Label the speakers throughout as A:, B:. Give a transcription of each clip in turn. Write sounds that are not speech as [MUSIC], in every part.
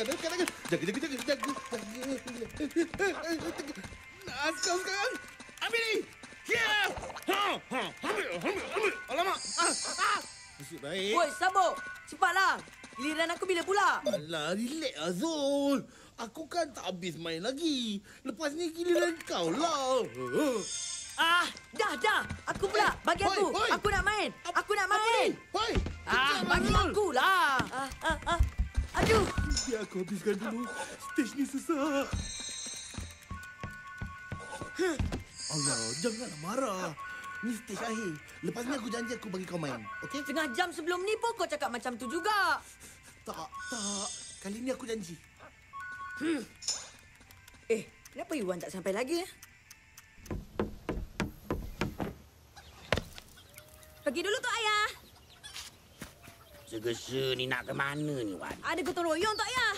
A: Kanan, kanan. kanan. Jaga, jaga, jaga, jaga. jaga. Nas kau sekarang. Ambil ni. Here. Ha, ha. Ambil, ambil, ambil. Alamak. Ah, ah. Nasib baik.
B: Woi, Sabo. Cepatlah. Giliran aku bila pula?
A: Alah, relax Azul. Aku kan tak habis main lagi. Lepas ni giliran kau lah.
B: Ah, dah, dah. Aku pula. Bagi
A: Hoi,
B: aku.
A: hoi.
B: Aku nak main. Aku nak main.
A: ni? Hoi.
B: Ah, bagi aku lah. Ah, ah, ah. Aduh.
A: Aku habiskan dulu. Stage ni susah. Allah, janganlah marah. Ni stage akhir. Lepas ni aku janji aku bagi kau main. Okey?
B: Setengah jam sebelum ni pun kau cakap macam tu juga.
A: Tak, tak. Kali ni aku janji.
B: Eh, kenapa Iwan tak sampai lagi? eh?
C: Pergi dulu tu ayah.
D: Segesa ni nak ke mana ni, Wan?
C: Ada gotong royong tak ayah?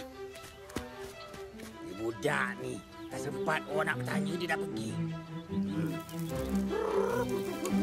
D: Dia budak ni. Tak sempat orang nak bertanya dia dah pergi.
E: Ayolah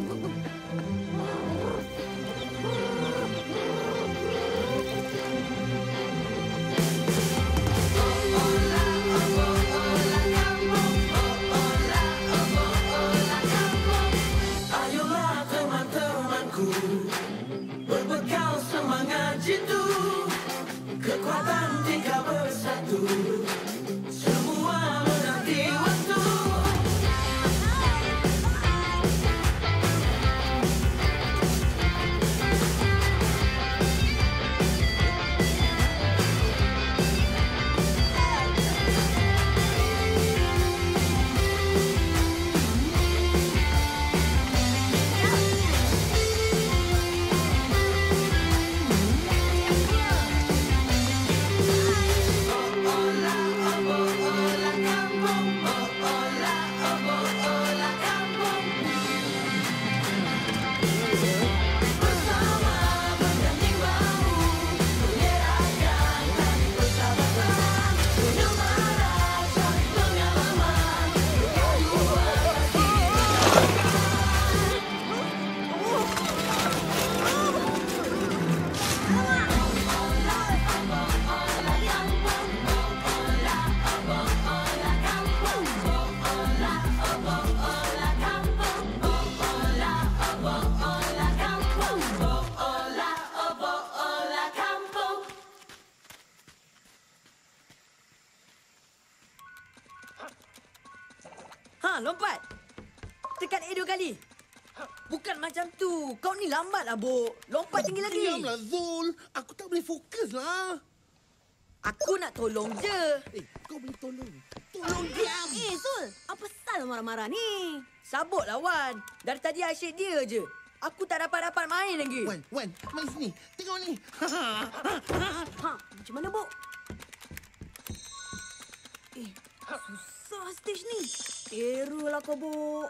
B: macam tu. Kau ni lambat lah, Bo. Lompat tinggi lagi.
A: Diamlah, Zul. Aku tak boleh fokus lah.
B: Aku nak tolong je.
A: Eh, kau boleh tolong. Tolong diam.
C: Eh, Zul. Apa pasal marah-marah ni?
B: Sabut lah, Wan. Dari tadi asyik dia je. Aku tak dapat-dapat main lagi.
A: Wan, Wan, main sini. Tengok ni. [LAUGHS]
C: Ha, macam mana, Bok? Eh, susah stage ni. Terulah kau, Bok.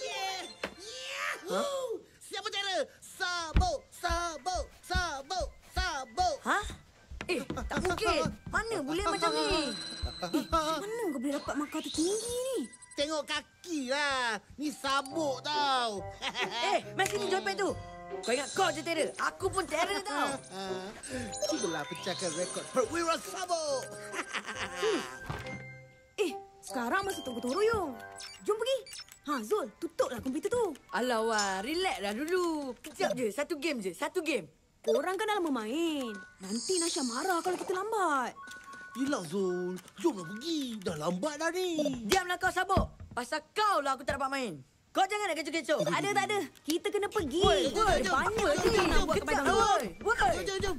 A: Yeah! Yahoo! Siapa cara? Sabuk, sabuk, sabuk, sabuk.
B: Ha? Eh, tak mungkin. Mana boleh macam ni?
C: Macam mana kau boleh dapat markah tertinggi ni?
A: Tengok kaki lah. Ni sabuk tau. [LAUGHS]
B: Eh, mai sini jompet tu. Kau ingat kau je terror. Aku pun terror tau. [LAUGHS]
A: Cubalah pecahkan rekod perwira sabuk. [LAUGHS]
C: Eh, sekarang masa untuk gotong royong. Jom pergi. Ha, Zul, tutuplah komputer tu.
B: Alah, Wan. Relax lah dulu. Kejap je. Satu game je. Satu game.
C: Korang kan dah lama main. Nanti Nasha marah kalau kita lambat.
A: Yelah Zul. Jomlah pergi. Dah lambat dah ni.
B: Diamlah kau sabuk. Pasal kau lah aku tak dapat main. Kau jangan nak kecoh-kecoh.
C: Tak ada, tak ada. Kita kena pergi.
B: Woi, woi,
C: Ada banyak lagi nak buat kepada
B: woi. Woi.
A: Jom, jom,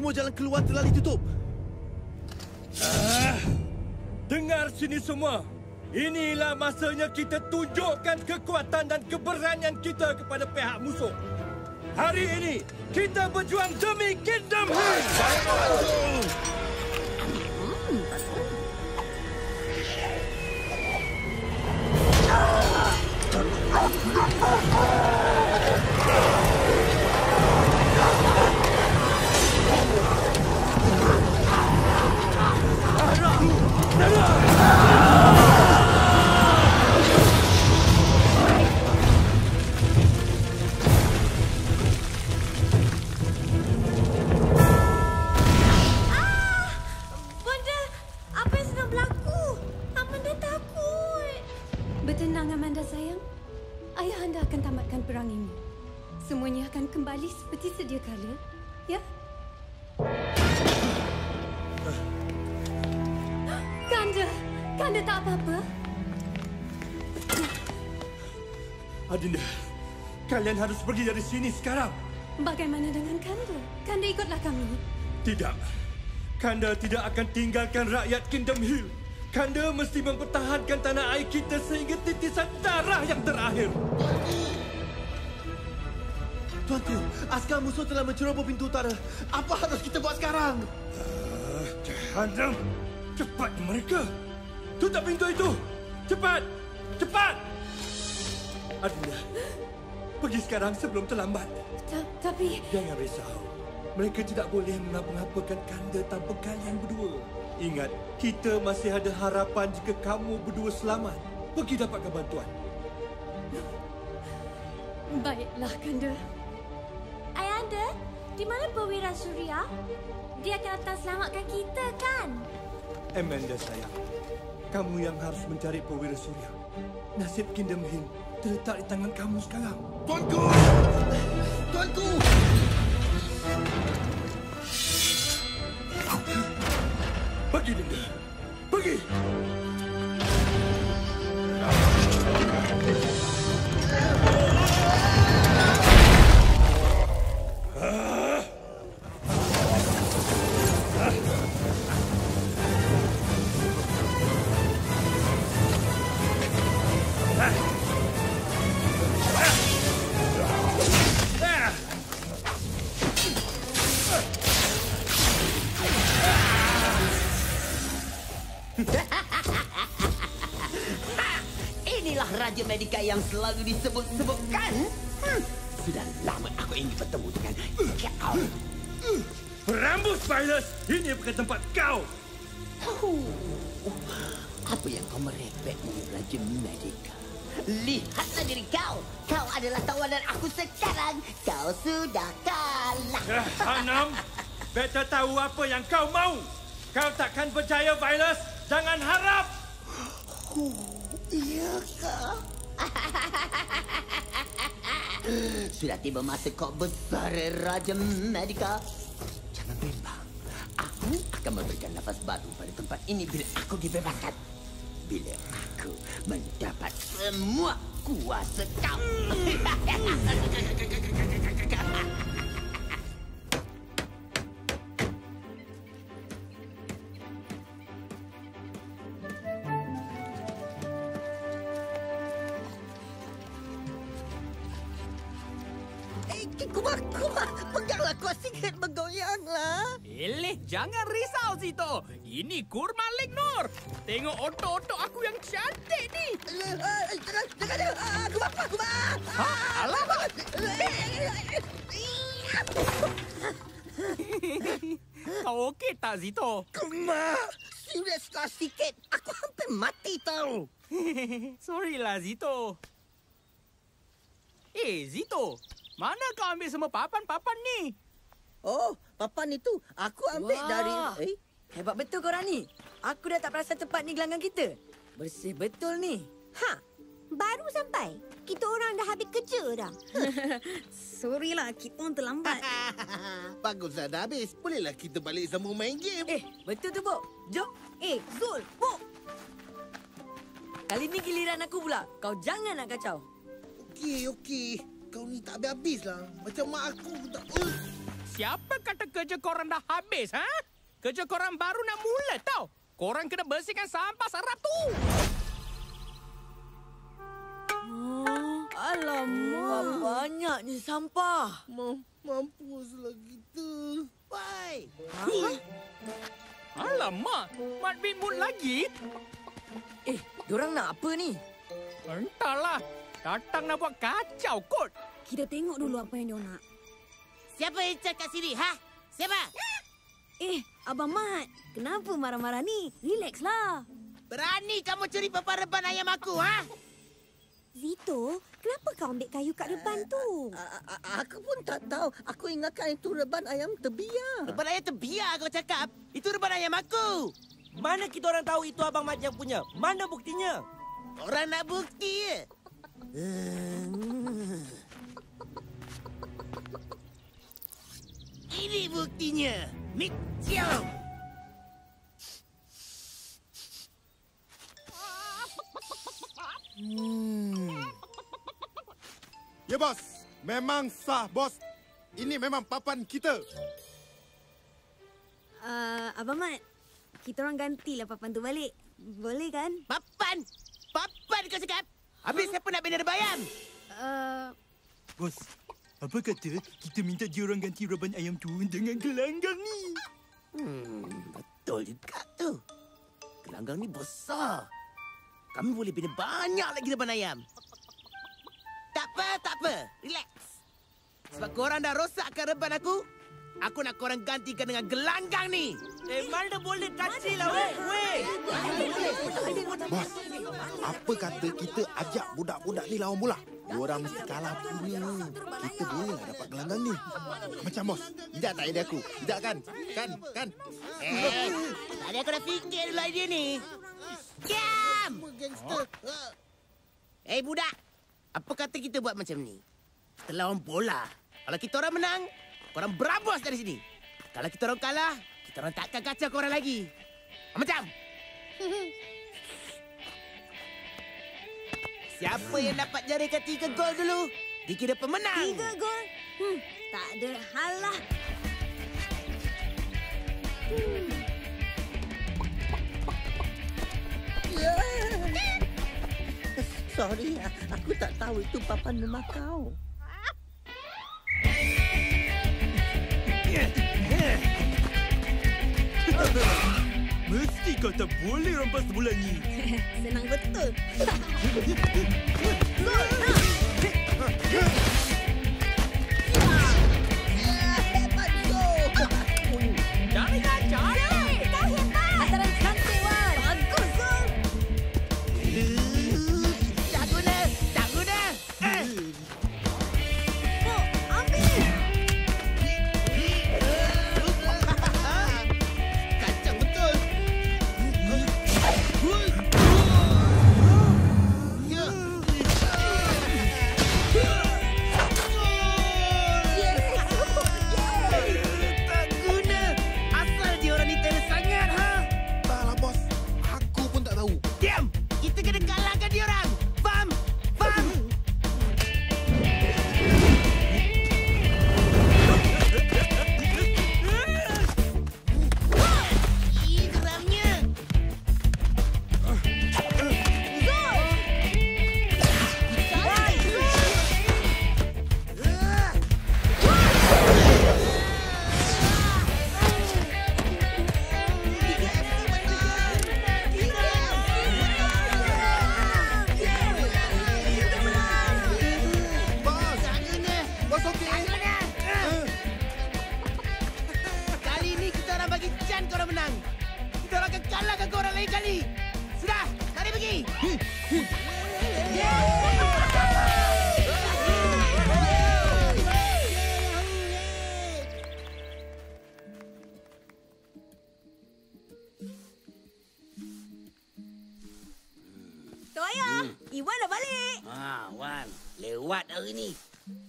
F: Semua jalan keluar telah ditutup.
G: Dengar sini semua. Inilah masanya kita tunjukkan kekuatan dan keberanian kita kepada pihak musuh. Hari ini, kita berjuang demi Kingdom Hearts.
C: Bunda,
G: kalian harus pergi dari sini sekarang.
H: Bagaimana dengan Kanda? Kanda ikutlah kami.
G: Tidak. Kanda tidak akan tinggalkan rakyat Kingdom Hill. Kanda mesti mempertahankan tanah air kita sehingga titisan darah yang terakhir.
F: Tuanku, askar musuh telah menceroboh pintu utara. Apa harus kita buat sekarang?
G: Jahanam! Cepat mereka! Tutup pintu itu! Cepat! Cepat! Adinda, pergi sekarang sebelum terlambat.
H: Ta- tapi
G: Jangan risau. Mereka tidak boleh mengapa-ngapakan kanda tanpa kalian berdua. Ingat, kita masih ada harapan jika kamu berdua selamat. Pergi dapatkan bantuan.
H: baiklah Kanda.
C: Ayanda, di mana perwira Surya? Dia akan datang selamatkan kita, kan?
G: Amanda sayang, kamu yang harus mencari perwira Surya. Nasib Kingdom Hill terletak di tangan kamu sekarang.
F: Tuanku! Tuanku!
G: Pergi, Dinda. Pergi!
I: Selalu disebut-sebutkan. Hmm, Sudah lama aku ingin bertemu dengan kau.
G: Berambus, Violet! Ini bukan tempat kau!
I: Apa yang kau merepek dengan Raja Medika? Lihatlah diri kau. Kau adalah tawanan aku sekarang. Kau sudah kalah.
G: Eh, Hanam, better tahu apa yang kau mau. Kau takkan berjaya, Violet. Jangan harap.
I: Iya kau? Sudah tiba masa kau besar, Raja Medika. Jangan bimbang. Aku akan memberikan nafas baru pada tempat ini bila aku dibebaskan. Bila aku mendapat semua kuasa kau. [LAUGHS]
J: Zito. Ini kurma Nur. Tengok otot-otot aku yang cantik ni.
I: Jangan, jangan, jangan. Kuma, Kuma, Kuma.
J: Ha, alamak. [LAUGHS] Kau okey tak Zito?
I: Kuma, seriuslah sikit. Aku hampir mati tau. [LAUGHS]
J: Sorry lah Zito. Eh Zito, mana kau ambil semua papan-papan ni?
I: Oh, papan itu aku ambil
B: Wah.
I: dari... Eh?
B: Hebat betul korang ni. Aku dah tak perasan tempat ni gelanggang kita. Bersih betul ni.
C: Ha, baru sampai. Kita orang dah habis kerja dah. [LAUGHS] Sorry lah, kita orang terlambat. [LAUGHS]
F: Bagus dah, dah habis. Bolehlah kita balik sambung main game.
B: Eh, betul tu, Bok. Jom.
C: eh, Zul, Bok.
B: Kali ni giliran aku pula. Kau jangan nak kacau.
F: Okey, okey. Kau ni tak habis-habis lah. Macam mak aku tak... Uh.
A: Siapa kata kerja korang dah habis, ha? Kerja korang baru nak mula tau. Korang kena bersihkan sampah sarap tu.
B: Alamak, banyaknya sampah.
F: Mam, mampuslah kita.
K: Woi,
A: Alamak, Mat Bin mood lagi?
B: Eh, diorang nak apa ni?
A: Entahlah. Datang nak buat kacau kot.
C: Kita tengok dulu apa yang dia nak.
K: siapa yang cakap sini, ha? Siapa?
C: Eh, Abang Mat. Kenapa marah-marah ni? Relaxlah.
K: Berani kamu curi papan reban ayam aku, ha?
C: Zito, kenapa kau ambil kayu kat depan tu?
L: Aku pun tak tahu. Aku ingatkan itu reban ayam terbiar.
K: Reban ayam terbiar kau cakap. Itu reban ayam aku.
D: Mana kita orang tahu itu Abang Mat yang punya? Mana buktinya?
K: Orang nak bukti ya? Ini buktinya. Mik Ciao.
F: Ya, bos. Memang sah, bos. Ini memang papan kita.
C: Uh, Abang Mat, kita orang gantilah papan tu balik. Boleh kan?
K: Papan. Papan kau cakap. Habis siapa nak bina rebayam?
C: Uh,
M: Bos, apa kata kita minta dia orang ganti reban ayam tu dengan gelanggang ni?
K: Hmm, betul juga tu. Gelanggang ni besar. Kami boleh bina banyak lagi reban ayam. Tak apa, tak apa. Relax. Sebab korang dah rosakkan reban aku, aku nak korang gantikan dengan gelanggang ni.
D: Eh, boleh lah, weh. Weh.
F: Bos, apa kata kita ajak budak-budak ni lawan bola? Diorang mesti kalah punya. Kita boleh lah dapat gelanggang ni. Macam bos. Tidak tak ide aku. Tidak kan? Kan? Kan?
K: Eh, tadi aku dah fikir dulu idea ni. Diam! Gangster. Eh, budak. Apa kata kita buat macam ni? Kita lawan bola. Kalau kita orang menang, korang berabos dari sini. Kalau kita orang kalah, kita orang takkan kacau korang lagi. Macam? Siapa yang dapat jarikan tiga gol dulu, dikira pemenang.
C: tiga gol. Hmm, tak ada hal lah.
L: Sorry, aku tak tahu itu papan rumah kau.
M: Mesti kau tak boleh rampas bola ni. [LAUGHS]
C: Senang betul.
A: Jangan [LAUGHS]
C: Iwan dah balik.
D: Ha, Wan. Lewat hari ni.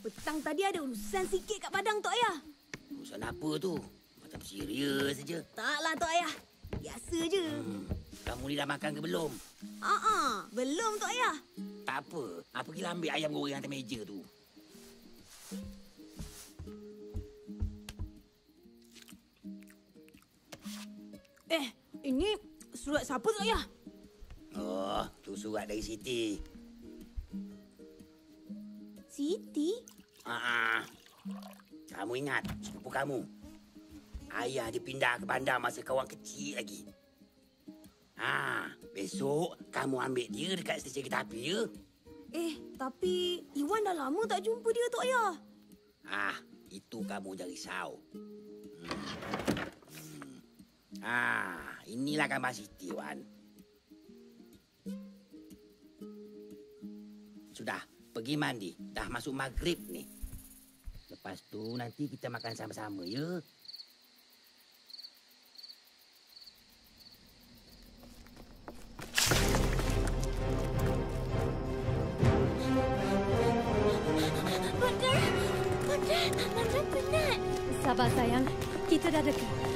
C: Petang tadi ada urusan sikit kat padang, Tok Ayah.
D: Urusan apa tu? Macam serius saja.
C: Taklah, Tok Ayah. Biasa je.
D: Hmm. Kamu ni dah makan ke belum?
C: Ah, uh -uh. belum, Tok Ayah.
D: Tak apa. Apa pergi ambil ayam goreng atas meja tu.
C: Eh, ini surat siapa, Tok Ayah?
D: Oh, tu surat dari Siti.
C: Siti?
D: Ah, kamu ingat sepupu kamu? Ayah dia pindah ke bandar masa kawan kecil lagi. Ah, besok kamu ambil dia dekat stesen kereta api ya.
C: Eh, tapi Iwan dah lama tak jumpa dia tu ayah.
D: Ah, itu kamu jangan risau. Hmm. Hmm. Ah, inilah gambar Siti, Wan. Sudah, pergi mandi. Dah masuk maghrib ni. Lepas tu nanti kita makan sama-sama, ya?
H: Sabar sayang, kita dah dekat.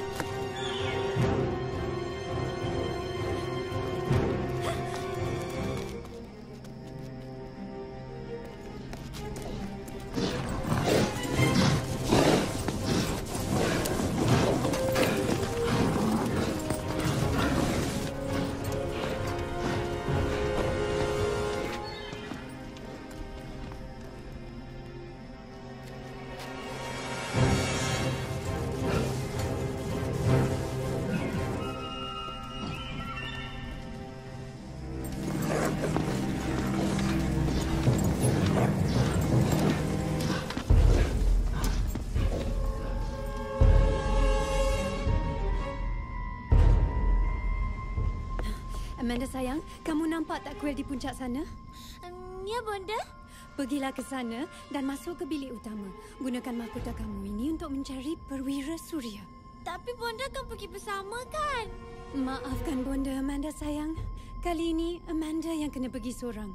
H: Amanda sayang, kamu nampak tak kuil di puncak sana?
C: Um, ya, Bunda.
H: Pergilah ke sana dan masuk ke bilik utama. Gunakan mahkota kamu ini untuk mencari perwira suria.
C: Tapi Bonda kan pergi bersama kan?
H: Maafkan Bonda, Amanda sayang. Kali ini Amanda yang kena pergi seorang.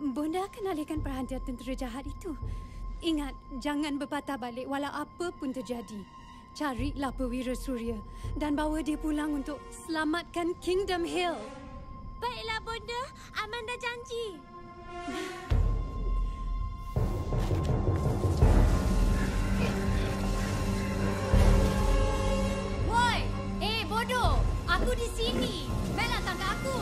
H: Bonda akan alihkan perhatian tentera jahat itu. Ingat, jangan berpatah balik walau apa pun terjadi. Carilah perwira suria dan bawa dia pulang untuk selamatkan Kingdom Hill.
C: Baiklah, Bonda. Amanda janji.
H: Woi, eh bodoh. Aku di sini. Bella tangkap aku.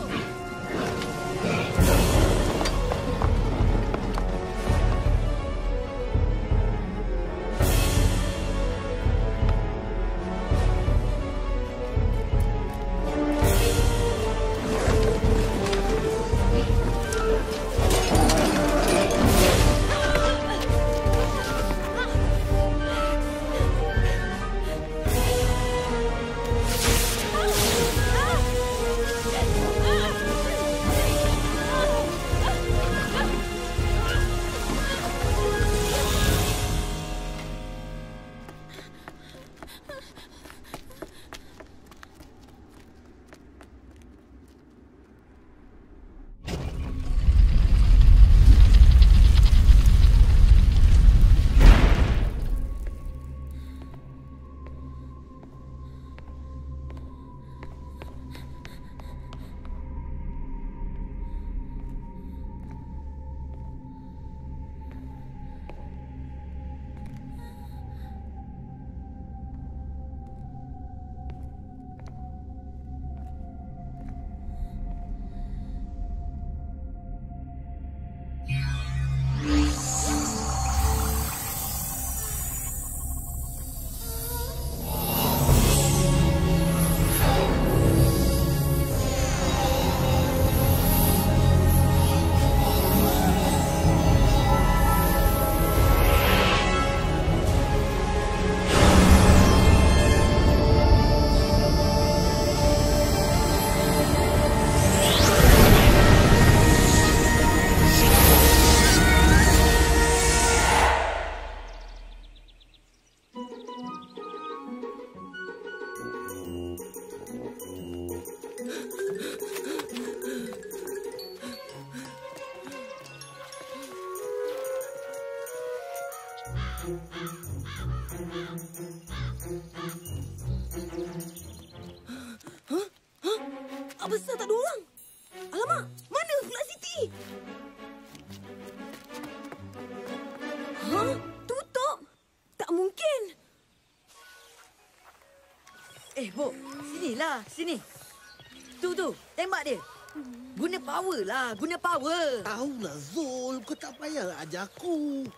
B: Sinilah, sini. Tu tu, tembak dia. Guna power lah, guna power.
A: Tahulah Zul, kau tak payah ajar aku.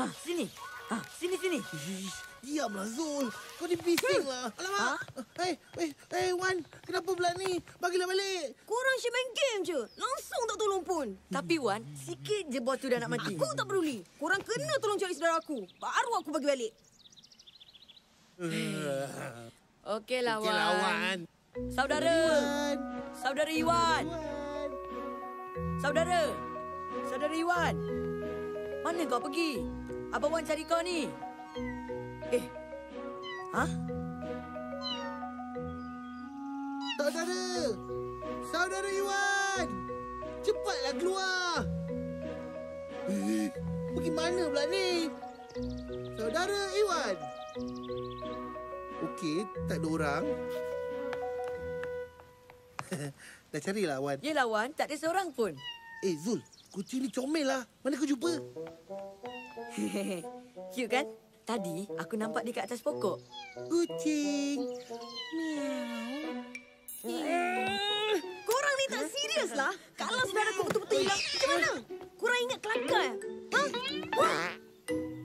B: Ha, sini. Ha, sini sini.
A: Ish, Diamlah Zul, kau ni bising lah. Alamak. Eh, eh, eh Wan, kenapa pula ni? Bagilah balik.
C: Korang asyik main game je. Langsung tak tolong pun.
B: Tapi Wan, sikit je bos tu dah nak mati.
C: Aku tak peduli. Korang kena tolong cari saudara aku. Baru aku bagi balik.
B: Okeylah Wan.
A: Okeylah, Wan.
B: Saudara. Saudara Iwan. Saudara. Saudara Iwan. Mana kau pergi? Abang Wan cari kau ni. Eh. Ha?
A: Saudara! Saudara Iwan! Cepatlah keluar! Eh, pergi mana pula ni? Saudara Iwan! Okey, tak ada orang. [LAUGHS] Dah carilah Wan.
B: Yelah Wan, tak ada seorang pun.
A: Eh Zul, kucing ni comel lah. Mana kau jumpa? [LAUGHS]
B: Cute kan? Tadi aku nampak dia kat atas pokok.
A: Kucing.
C: Korang ni tak serius lah. Kalau saudara aku betul-betul hilang, macam mana? Korang ingat kelakar ya? Ha?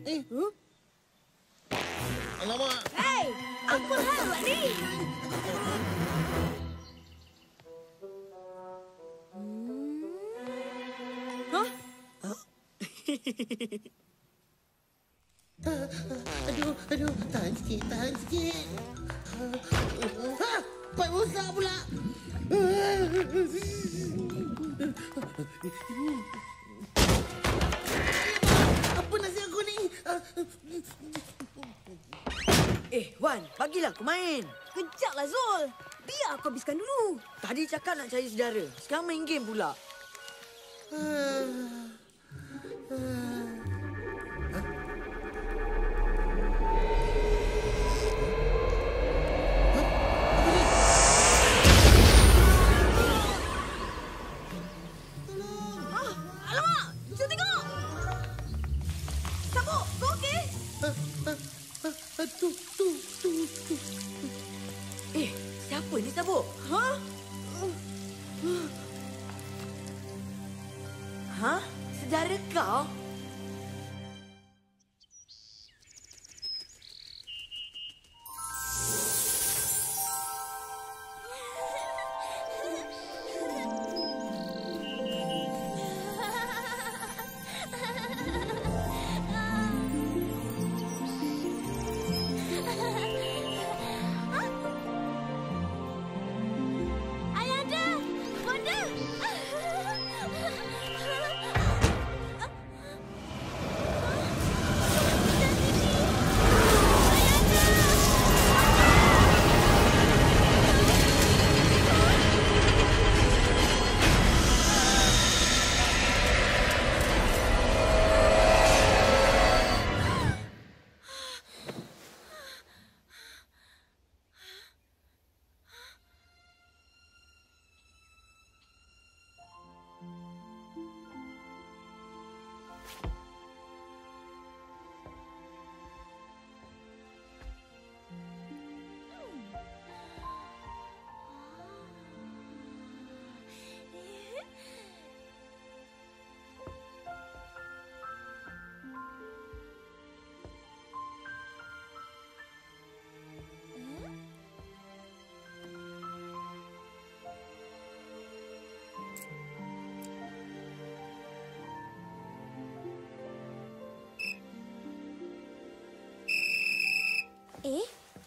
A: Eh? Huh? Alamak.
C: Hei, apa hal buat ni?
B: Hah? [LAUGHS]
A: Aduh, aduh, tahan sikit, tahan sikit. Ha! Pak rosak pula. [LAUGHS] Apa nasi aku ni?
B: Eh, Wan, bagilah aku main.
C: Kejaplah Zul. Biar aku habiskan dulu.
B: Tadi cakap nak cari saudara. Sekarang main game pula.
C: Ah, sabuk? Ha?
B: Ha? Saudara kau?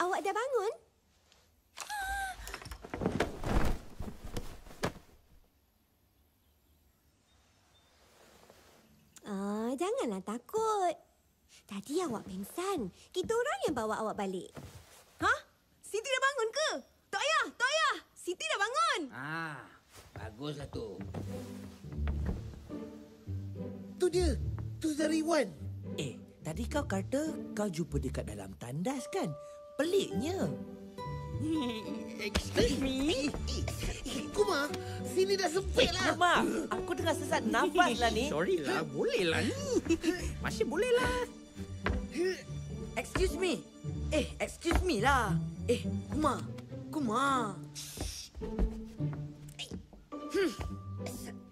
C: Awak dah bangun? Ah, janganlah takut. Tadi awak pingsan. Kita orang yang bawa awak balik. Ha? Siti dah bangun ke? Tak payah, tak payah. Siti dah bangun.
D: Ah, baguslah tu.
A: Tu dia. Tu dari Wan.
N: Eh, tadi kau kata kau jumpa dekat dalam tandas kan? Peliknya.
A: Excuse me. Kumar, sini dah sempit lah.
N: Mak, aku tengah sesak nafas lah ni.
J: Sorry lah, boleh lah ni. Masih boleh lah.
B: Excuse me. Eh, excuse me lah. Eh, Uma. Kumar.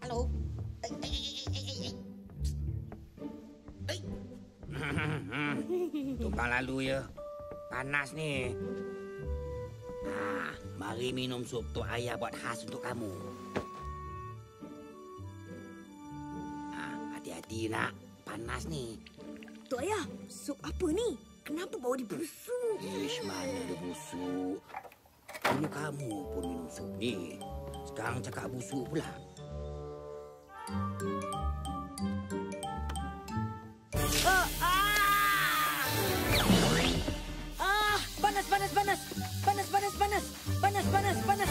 I: Halo.
D: Tumpang lalu ya. Panas ni. Ah, mari minum sup tu ayah buat khas untuk kamu. Ah, hati-hati nak. Panas ni.
C: Tok Ayah, sup apa ni? Kenapa bau dia busuk?
D: Ish, mana ada busuk. Dulu kamu pun minum sup ni. Sekarang cakap busuk pula.
B: Ah, panas, panas, panas. Panas, panas, panas. Panas.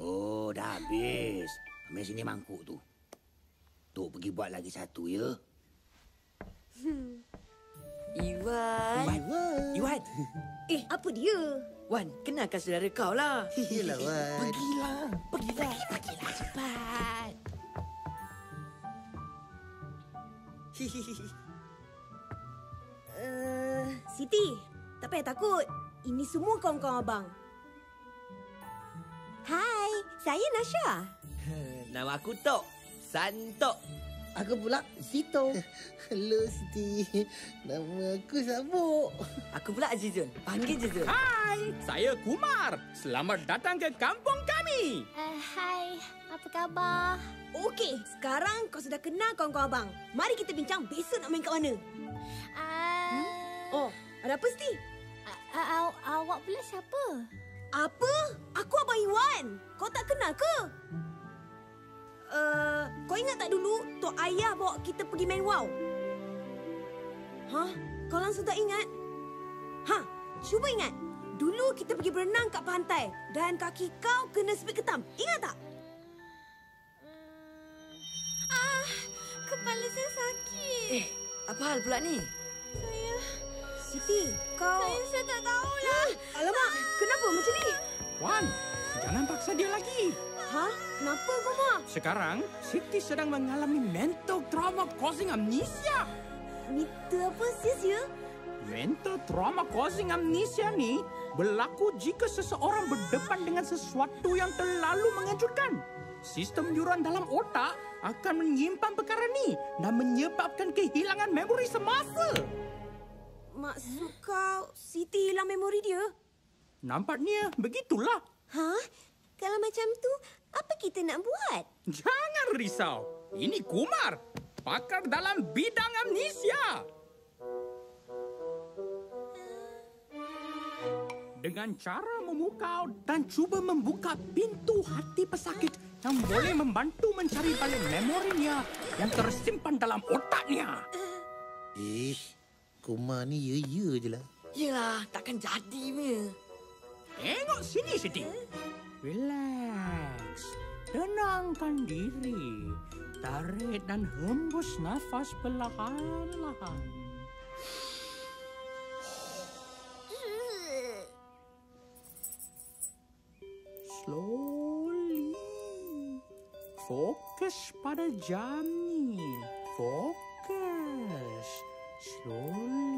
D: Oh, dah habis. Ambil sini mangkuk tu. Tok pergi buat lagi satu ya.
B: Iwan.
N: Iwan.
C: Eh, apa dia?
B: Wan, kenalkan saudara kau lah.
A: Yelah, [LAUGHS] Wan.
N: Pergilah. Pergilah. Pergilah cepat.
C: Uh, Siti, tak payah takut. Ini semua kawan-kawan abang. Hai, saya Nasha. [LAUGHS]
N: Nama aku Tok. Santok.
A: Aku pula Sito. [LAUGHS] Hello Siti. Nama aku Sabuk. [LAUGHS]
B: Aku pula Azizun. Panggil je.
J: Hai, saya Kumar. Selamat datang ke kampung kami.
C: Uh, hai, apa khabar? Okey, sekarang kau sudah kenal kawan-kawan abang. Mari kita bincang besok nak main kat mana.
O: Uh,
C: Oh, ada apa Siti?
O: Uh, uh, awak pula siapa?
C: Apa? Aku Abang Iwan. Kau tak kenal ke? Uh, kau ingat tak dulu Tok Ayah bawa kita pergi main wow? Hah? Kau langsung tak ingat? Ha? Cuba ingat. Dulu kita pergi berenang kat pantai dan kaki kau kena sepit ketam. Ingat tak?
O: Ah, kepala saya sakit.
B: Eh, apa hal pula ni?
C: Siti, kau...
O: saya, saya tak tahulah.
C: Alamak, kenapa macam ni?
J: Wan, jangan paksa dia lagi.
C: Ha? Kenapa kau, Ma?
J: Sekarang, Siti sedang mengalami mental trauma causing amnesia.
C: Mita apa sis ya?
J: Mental trauma causing amnesia ni berlaku jika seseorang berdepan dengan sesuatu yang terlalu mengejutkan. Sistem neuron dalam otak akan menyimpan perkara ni dan menyebabkan kehilangan memori semasa.
C: Maksud kau Siti hilang memori dia?
J: Nampaknya begitulah.
C: Ha? Kalau macam tu, apa kita nak buat?
J: Jangan risau. Ini Kumar, pakar dalam bidang amnesia. Dengan cara memukau dan cuba membuka pintu hati pesakit yang boleh membantu mencari balik memorinya yang tersimpan dalam otaknya.
A: Ish, Kumar ni ya-ya je lah.
B: Yelah, takkan jadi punya.
J: Tengok sini, Siti. Relax. Tenangkan diri. Tarik dan hembus nafas perlahan-lahan. Slowly. Fokus pada jam ni. Fokus. Slowly. Slowly.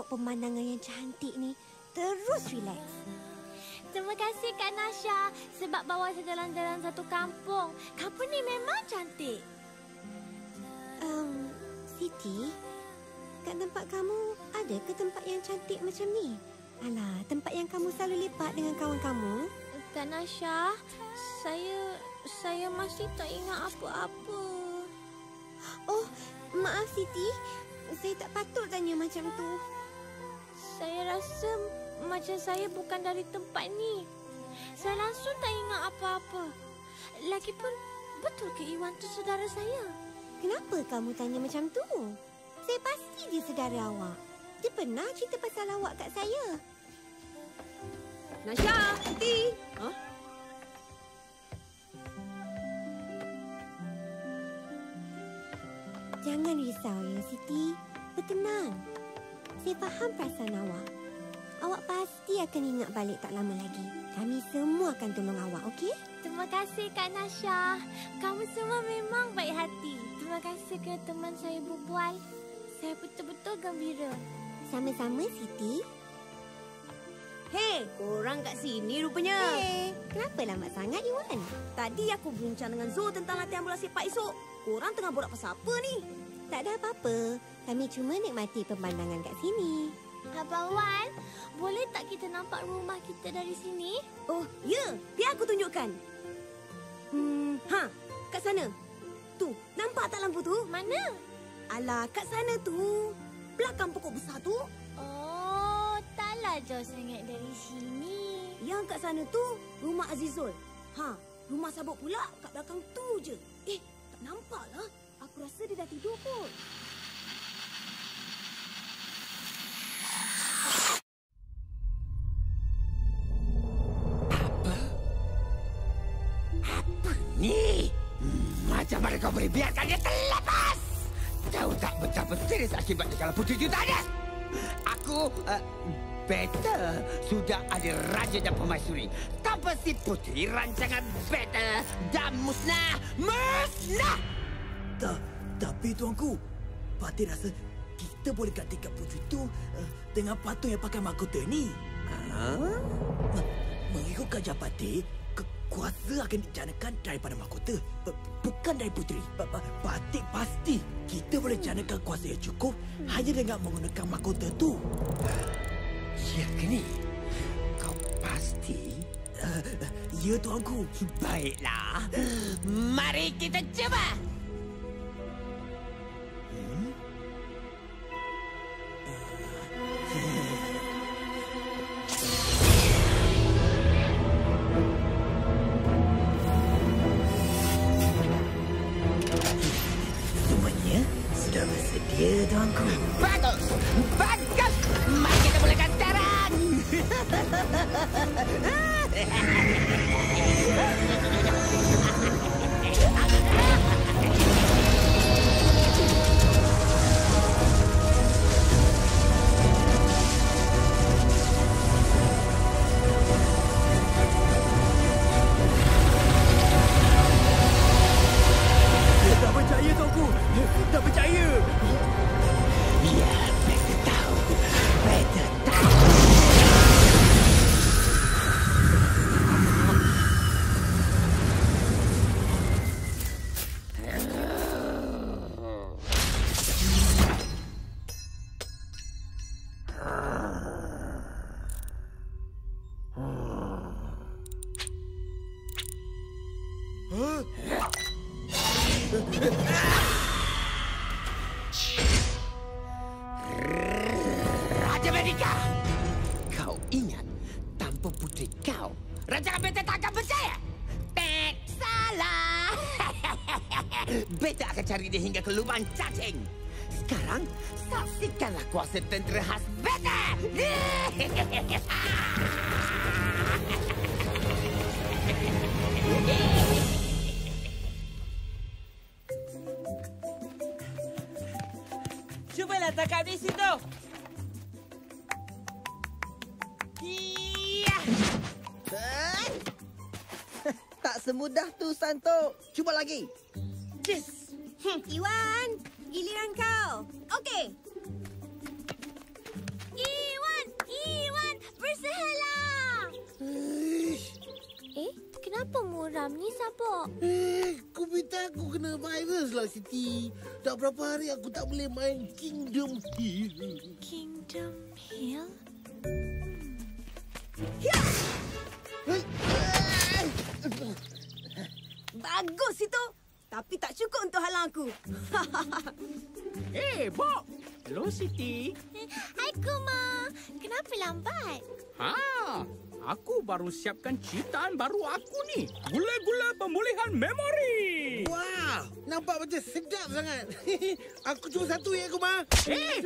P: Tengok pemandangan yang cantik ni, terus relax.
O: Terima kasih Kak Nasha sebab bawa saya jalan-jalan satu kampung. Kampung ni memang cantik.
P: Um, Siti, kat tempat kamu ada ke tempat yang cantik macam ni? Alah, tempat yang kamu selalu lepak dengan kawan kamu?
O: Kak Nasha, saya saya masih tak ingat apa-apa.
P: Oh, maaf Siti. Saya tak patut tanya macam tu.
O: Saya rasa macam saya bukan dari tempat ni. Saya langsung tak ingat apa-apa. Lagipun, betul ke Iwan tu saudara saya?
P: Kenapa kamu tanya macam tu? Saya pasti dia saudara awak. Dia pernah cerita pasal awak kat saya.
C: Nasha, Siti. Ha?
P: Jangan risau ya Siti. Bertenang. Saya faham perasaan awak. Awak pasti akan ingat balik tak lama lagi. Kami semua akan tolong awak, okey?
O: Terima kasih Kak Nasha. Kamu semua memang baik hati. Terima kasih ke teman saya berbual. Saya betul-betul gembira.
P: Sama-sama Siti.
C: Hei, korang kat sini rupanya.
P: Hei, kenapa lambat sangat Iwan?
C: Tadi aku bincang dengan Zul tentang latihan bola sepak esok. Korang tengah borak pasal apa ni?
P: Tak ada apa-apa. Kami cuma nikmati pemandangan kat sini.
O: Abang Wan, boleh tak kita nampak rumah kita dari sini?
C: Oh, ya. Biar aku tunjukkan. Hmm, ha, kat sana. Tu, nampak tak lampu tu?
O: Mana?
C: Alah, kat sana tu. Belakang pokok besar tu.
O: Oh, taklah jauh sangat dari sini.
C: Yang kat sana tu, rumah Azizul. Ha, rumah sabuk pula kat belakang tu je. Eh, tak nampak lah. Aku rasa dia dah tidur kot.
I: Kau boleh biarkan dia terlepas? Tahu tak betapa serius akibatnya kalau putri itu tak ada? Aku, uh, Beta, sudah ada raja dan permaisuri. Tanpa si putri, rancangan Beta dah musnah. Musnah!
N: Ta, tapi tuanku, Patih rasa kita boleh gantikan putri itu uh, dengan patung yang pakai mahkota ni.
I: Ha?
N: Me- Mengikut Gajah Patih, kekuasa akan dijanakan daripada mahkota, bu- bukan dari pa- Patih pasti kita boleh janakan kuasa yang cukup hanya dengan menggunakan mahkota tu.
I: Ya ke ni? Kau pasti?
N: Uh, ya, tuanku.
I: Baiklah. Mari kita cuba. Tentera khas beta!
E: Cubalah tangkap di situ. Iya.
A: Tak semudah tu, Santo. Cuba lagi.
C: Yes. Iwan, giliran kau.
O: Kenapa muram ni, Sabok?
A: Eh, komputer aku kena virus lah, Siti. Dah berapa hari aku tak boleh main Kingdom Hill.
O: Kingdom Hill?
C: Bagus itu. Tapi tak cukup untuk halang aku. [LAUGHS]
J: Eh, Bob. Hello, Siti.
O: Hai, Kuma. Kenapa lambat?
J: Ha, aku baru siapkan ciptaan baru aku ni. Gula-gula pemulihan memori.
A: Wah, nampak macam sedap sangat. [LAUGHS] aku cuma satu ya, Kuma.
J: Eh,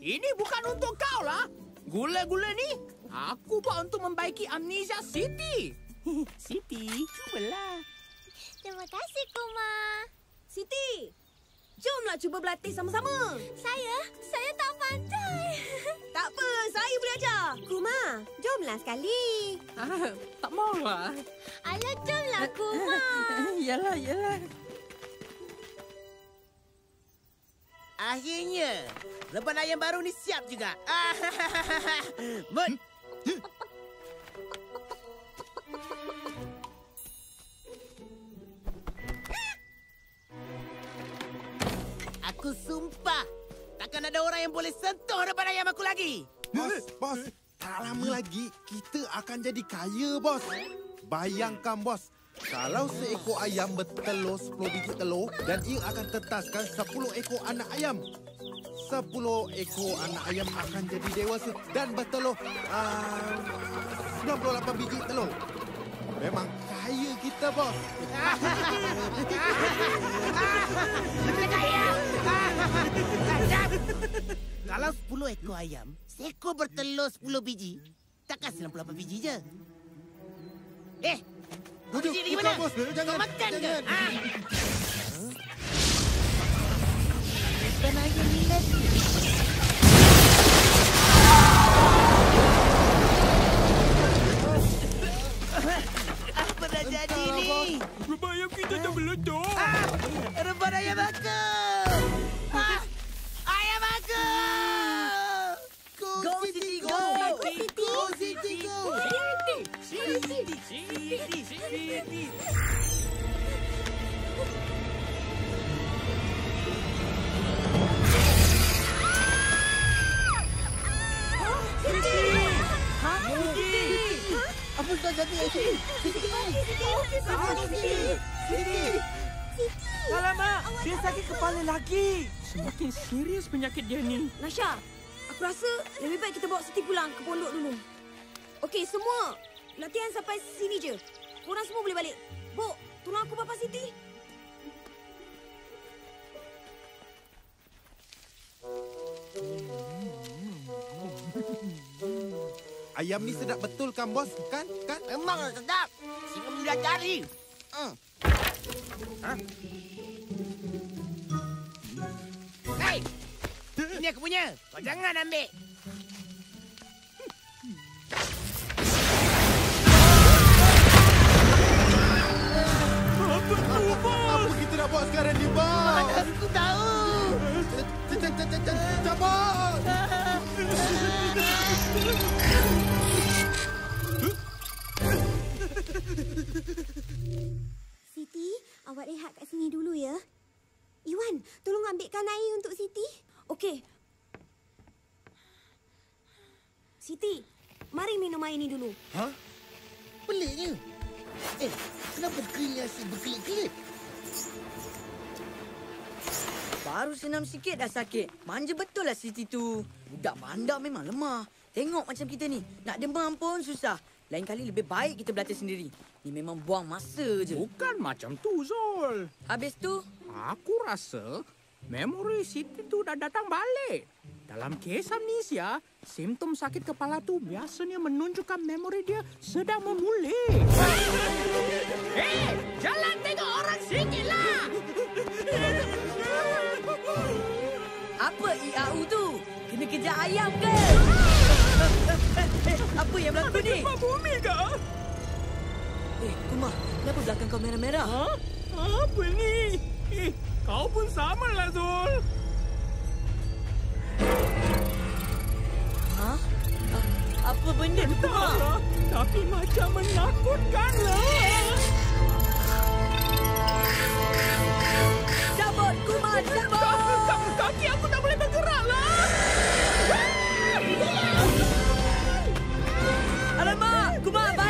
J: ini bukan untuk kau lah. Gula-gula ni, aku buat untuk membaiki amnesia Siti. [LAUGHS] Siti, cubalah.
O: Terima kasih, Kuma.
C: Siti, jomlah cuba berlatih sama-sama.
O: Saya, saya tak pandai. [LAUGHS]
C: Tak apa, saya boleh ajar. Kuma, jomlah sekali.
E: Ah, tak mau lah.
O: Alah, jomlah, Kuma. [LAUGHS]
E: yalah, yalah.
A: Akhirnya, leban ayam baru ni siap juga. [LAUGHS] Mut. Aku sumpah, takkan ada orang yang boleh sentuh leban ayam aku lagi.
F: Bos, bos, tak lama lagi kita akan jadi kaya, bos. Bayangkan, bos. Kalau seekor ayam bertelur 10 biji telur dan ia akan tetaskan 10 ekor anak ayam. 10 ekor anak ayam akan jadi dewasa dan bertelur uh, 98 biji telur. Memang kaya kita, bos. [LAUGHS]
A: Kalau 10 ekor ayam, seekor bertelur 10 biji, takkan 98 biji je. Eh,
F: Duduk,
A: biji
F: bukan,
A: mana?
F: bos. Jangan,
A: Kau makan ke? Ah. Leban ayam ni lagi. Apa dah jadi ni?
J: Leban ayam kita dah meledak.
A: Ah, reban ayam aku. Ah, ayam aku. Go,
B: Go,
A: Siti,
B: Siti,
A: go.
B: go.
A: Go, Siti, go. Siti, go.
J: Siti, Siti,
A: Apa dah jadi Siti? Siti, Siti, Siti.
E: Alamak, dia sakit kepala lagi.
J: Semakin serius penyakit dia ni.
C: Nasha, aku rasa lebih baik kita bawa Siti pulang ke pondok dulu. Okey, semua. Latihan sampai sini je. Korang semua boleh balik. Bok, tolong aku bapa Siti.
F: Ayam ni sedap betul kan, bos? Kan? Kan?
A: Memang sedap. Singa muda cari. Hmm. Ha? Hei! Ini aku punya. Kau jangan ambil.
F: Apa kita nak buat sekarang ni?
A: Mana aku tahu.
F: Cabut!
C: Siti, awak rehat kat sini dulu ya. Iwan, tolong ambilkan air untuk Siti. Okey. Siti, mari minum air ni dulu.
A: Ha? Peliknya. Eh, kenapa kerinya asyik berkelip-kelip?
B: Baru senam sikit dah sakit. Manja betul lah Siti tu. Budak bandar memang lemah. Tengok macam kita ni. Nak demam pun susah. Lain kali lebih baik kita berlatih sendiri. Ni memang buang masa je.
J: Bukan macam tu, Zul.
B: Habis tu,
J: Aku rasa memori Siti tu dah datang balik. Dalam kes amnesia, simptom sakit kepala tu biasanya menunjukkan memori dia sedang memulih. Hei, jalan tengok orang sikit lah!
B: Apa IAU tu? Kena kejar ayam ke? Apa yang berlaku ni?
J: Gempa bumi ke?
B: Eh, Kumar, kenapa belakang kau merah-merah?
J: Ha? Apa ni? Eh, kau pun sama lah, Zul.
B: Ha? A- apa benda tu, Kumar?
J: Entahlah, tapi macam menakutkan lah.
B: Cabut, Kumar, cabut!
J: Kaki aku tak boleh bergerak lah.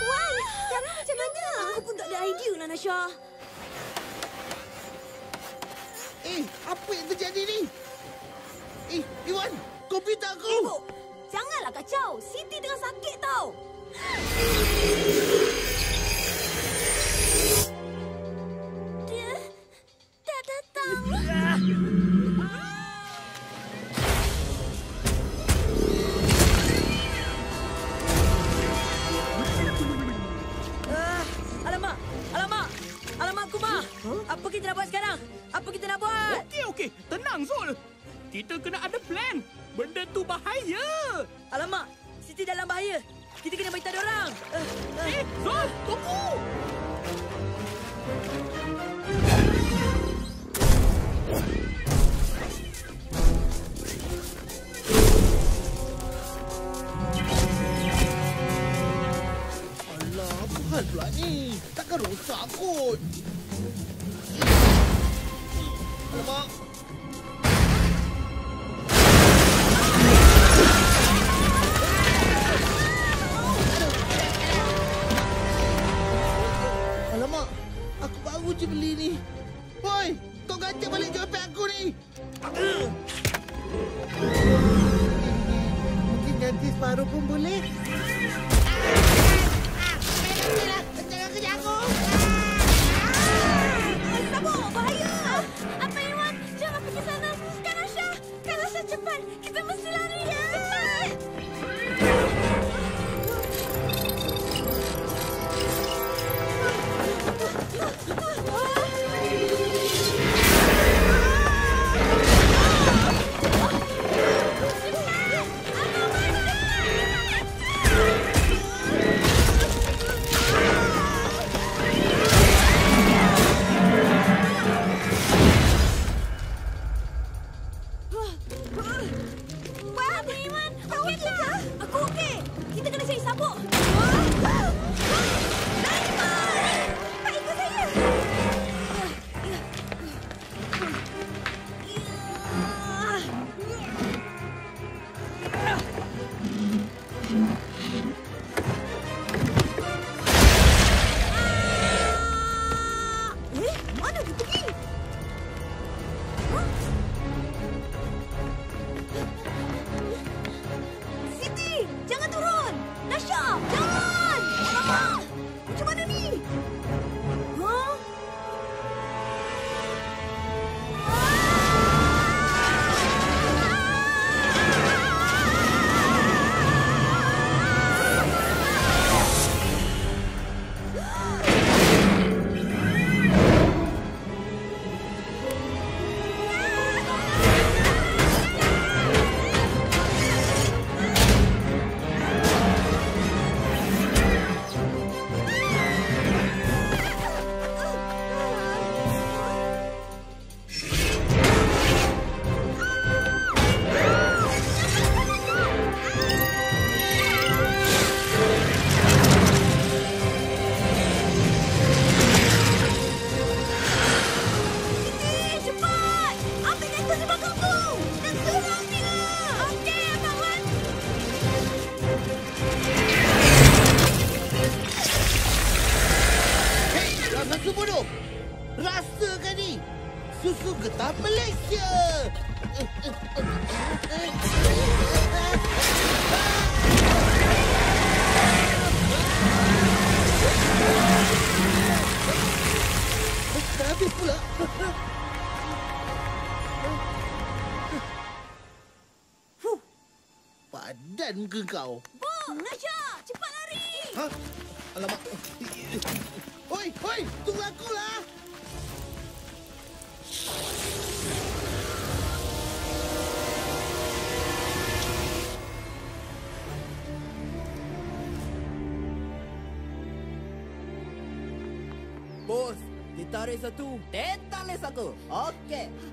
C: Wan, sekarang macam mana? Aku pun tak ada idea lah, Nasha.
A: Eh, apa yang terjadi ni? Eh, Iwan, komputer aku!
C: Ibu, janganlah kacau. Siti tengah sakit tau.
N: Ditarik satu. Ditarik satu. Okey.
A: Sini.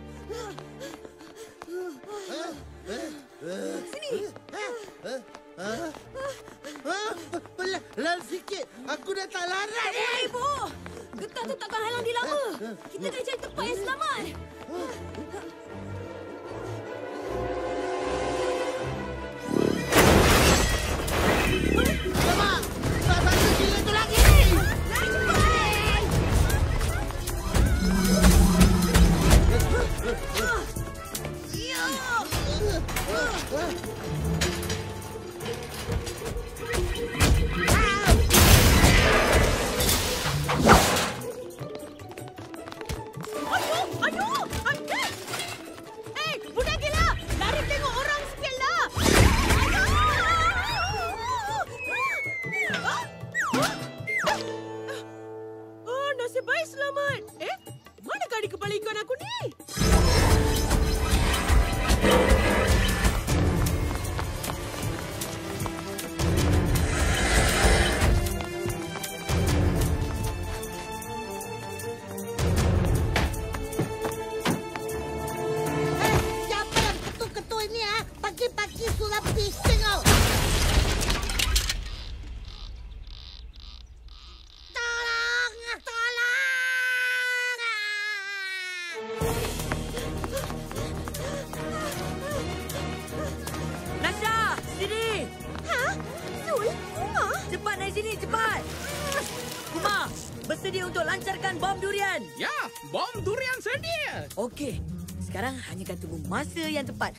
B: Sekarang hanya kata tunggu masa yang tepat.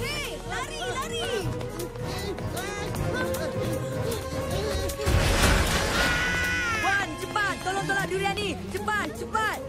C: Hei, lari, lari.
B: Wan, cepat. Tolong tolak durian ni. Cepat, cepat.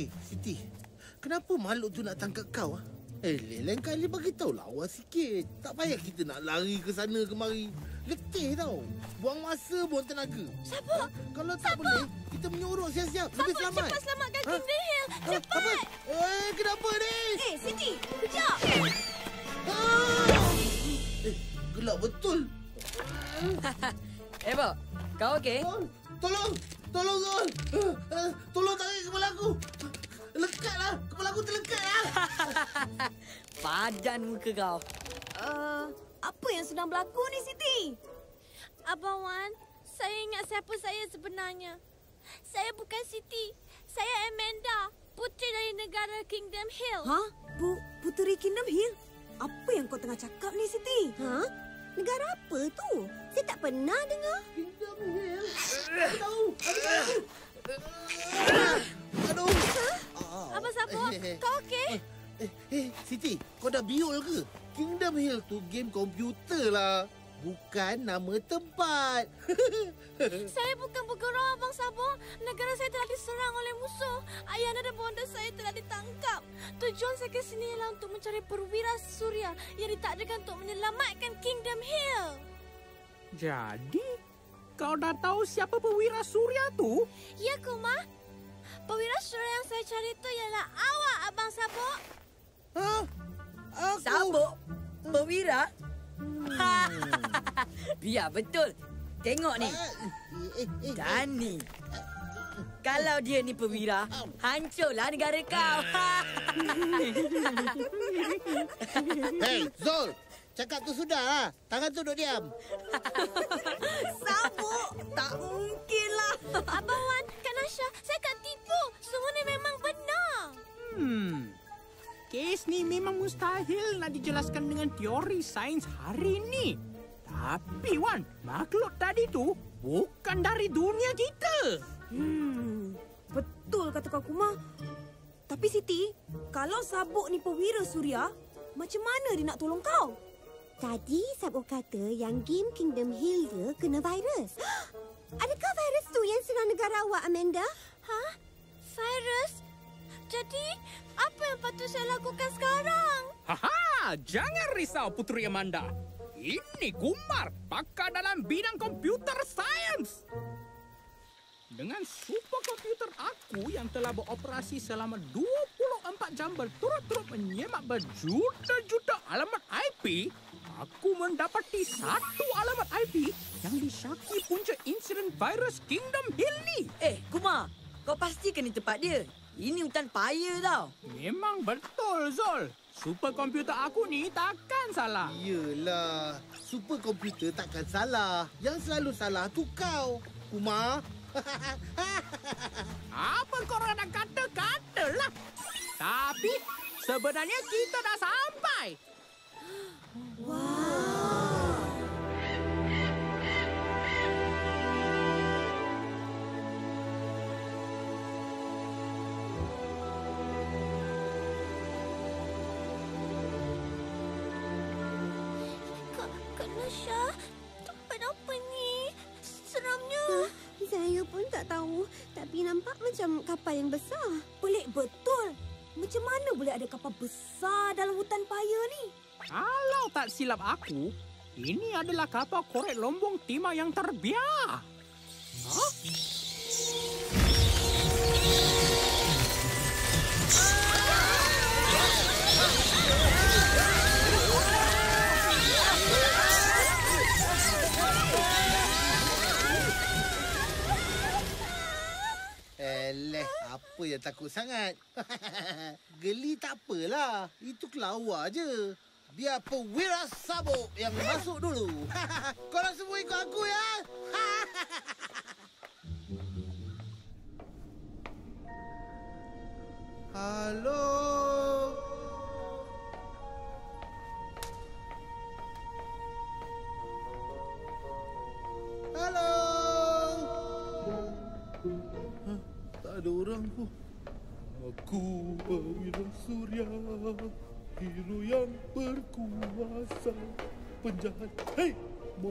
A: Eh, Siti. Kenapa makhluk tu nak tangkap kau ah? Eh, lain kali bagi tahu lawa sikit. Tak payah kita nak lari ke sana kemari. Letih tau. Buang masa, buang tenaga.
C: Siapa?
A: Kalau tak boleh, kita menyuruh siap-siap. Lebih
C: Siapa
A: selamat.
C: cepat selamatkan
A: Ha?
C: Dehil?
A: Ha?
C: Cepat.
A: Apa? Eh, kenapa ni?
C: Eh, Siti, kejap.
A: Ah! Eh, gelap betul. [LAUGHS]
B: Eh, Bok. Kau okey?
A: Tolong! Tolong, Zul! Eh, eh, Tolong tarik kepala aku! Lekatlah! Kepala aku terlekat lah! [LAUGHS]
B: Padan muka kau.
C: Uh, Apa yang sedang berlaku ni, Siti?
O: Abang Wan, saya ingat siapa saya sebenarnya. Saya bukan Siti. Saya Amanda, puteri dari negara Kingdom Hill.
C: Ha? Bu, Puteri Kingdom Hill? Apa yang kau tengah cakap ni, Siti?
P: Ha? Negara apa tu? Saya tak pernah dengar.
A: Kingdom Hill. Aduh, aduh. Aduh.
O: Abang Sabuk, kau okey?
A: Eh, eh, Siti, kau dah biol ke? Kingdom Hill tu game komputer lah. Bukan nama tempat. [LAUGHS]
O: Saya bukan bergurau, Abang Sabuk. Negara saya telah diserang oleh musuh. Ayah dan bonda saya telah ditangkap. Tujuan saya ke sini ialah untuk mencari perwira surya yang ditakdirkan untuk menyelamatkan Kingdom Hill.
J: Jadi, kau dah tahu siapa perwira surya tu?
O: Ya, Kuma. Perwira surya yang saya cari itu ialah awak, Abang Sabuk.
A: Ha? Aku...
B: Sabuk? Perwira? Biar [LAUGHS] betul. Tengok ni. Dani. Kalau dia ni perwira, hancurlah negara kau. [LAUGHS]
A: Hei, Zul. Cakap tu sudah lah. Tangan tu duduk diam. [LAUGHS]
C: Sabuk? Tak mungkinlah.
O: Abang Wan, Kak Nasha, saya tak tipu. Semua ni memang benar.
J: Hmm. Kes ni memang mustahil nak dijelaskan dengan teori sains hari ini. Tapi Wan, makhluk tadi tu bukan dari dunia kita.
C: Hmm, betul kata kau Kuma. Tapi Siti, kalau sabuk ni perwira Surya, macam mana dia nak tolong kau?
P: Tadi Sabuk kata yang game Kingdom Hill dia kena virus. [GASPS] Adakah virus tu yang serang negara awak, Amanda?
O: Ha? Virus? Jadi, apa yang patut saya lakukan sekarang?
J: Haha, jangan risau Puteri Amanda. Ini Kumar, pakar dalam bidang komputer sains. Dengan superkomputer aku yang telah beroperasi selama 24 jam berturut-turut menyemak berjuta-juta alamat IP, aku mendapati satu alamat IP yang disyaki punca insiden virus Kingdom Hill ni.
B: Eh, Kuma, kau pasti kena tempat dia. Ini hutan paya tau.
J: Memang betul, Zul. Superkomputer aku ni takkan salah.
A: Yelah, superkomputer takkan salah. Yang selalu salah tu kau. Kuma. [LAUGHS]
J: Apa korang nak kata-kata lah. Tapi sebenarnya kita dah sampai.
O: Kak,
P: Saya pun tak tahu. Tapi nampak macam kapal yang besar.
C: Pelik betul. Macam mana boleh ada kapal besar dalam hutan paya ni?
J: Kalau tak silap aku, ini adalah kapal korek lombong timah yang terbiar. Hah?
A: Eleh, apa yang takut sangat? [LAUGHS] Geli tak apalah. Itu kelawar je. Biar perwira sabuk yang masuk dulu. [LAUGHS] Korang semua ikut aku ya. [LAUGHS]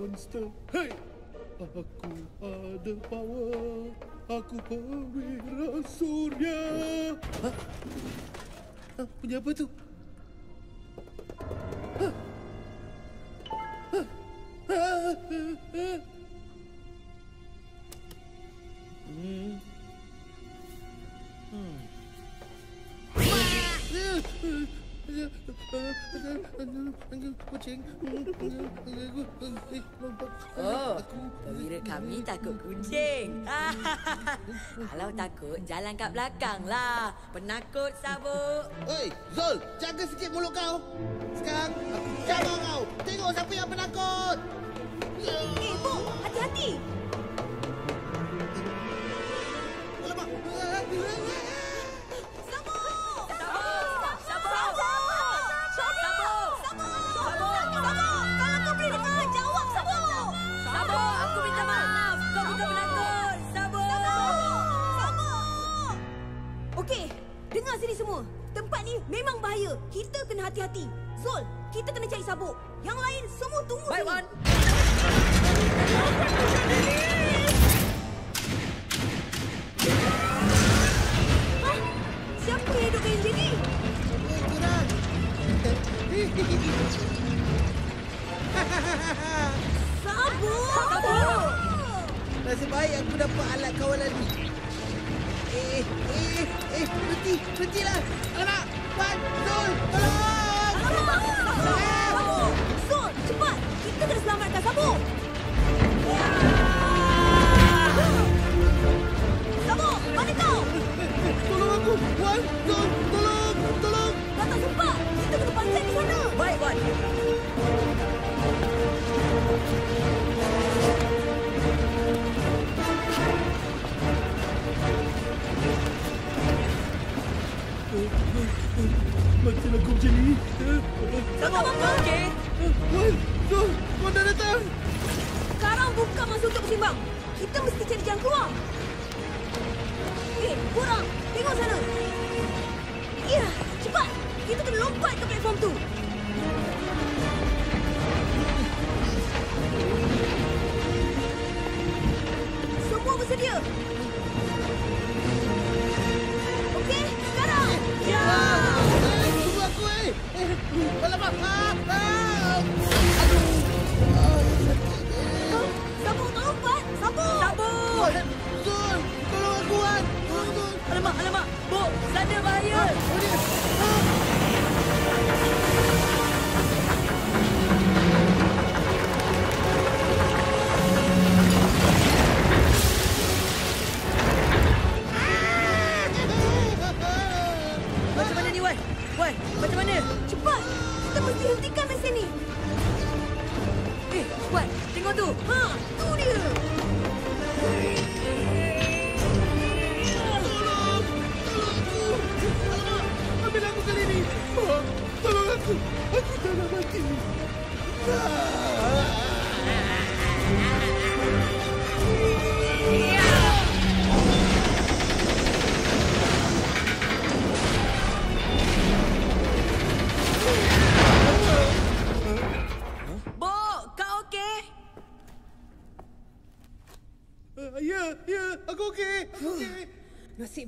A: monster, hey. Aku ada power, aku Perwira Surya. Hah? Hah, punya apa tu? [LAUGHS]
B: Kalau takut, jalan kat belakang lah. Penakut sabuk.
A: Oi, Zul, jaga sikit mulut kau. Sekarang aku cabar kau. Tengok siapa yang penakut.
C: Eh, Bo, hati-hati.
B: Sabuk,
C: Tempat ni memang bahaya. Kita kena hati-hati. Zul, kita kena cari sabuk. Yang lain semua tunggu
B: Baik,
C: sini.
B: Wan.
C: Hah? Siapa yang duduk kain sini? Sabuk! [LAUGHS] Sabuk!
A: Nasib baik aku dapat alat kawalan ni. Eh, eh, eh, berhenti, berhentilah. Alamak, Wan, Zul, tolong!
C: Sabuk! Zul, cepat! Kita kena selamatkan sabuk! Sabuk, mana kau?
A: Tolong aku, Wan, tolong, tolong!
C: Dah tak sempat! Kita kena panjat di sana!
B: Baik, Wan.
M: Macam aku ni.
B: Sabuk, kau okey?
A: Wan, Zul, Wan dah datang!
C: Sekarang bukan masa untuk bersimbang. Kita mesti cari jalan keluar. Eh, korang, tengok sana. Ya, cepat. Kita kena lompat ke platform tu. Semua bersedia. Okey, sekarang. Ya.
A: Eh! Eh, alamak! Ah, ah!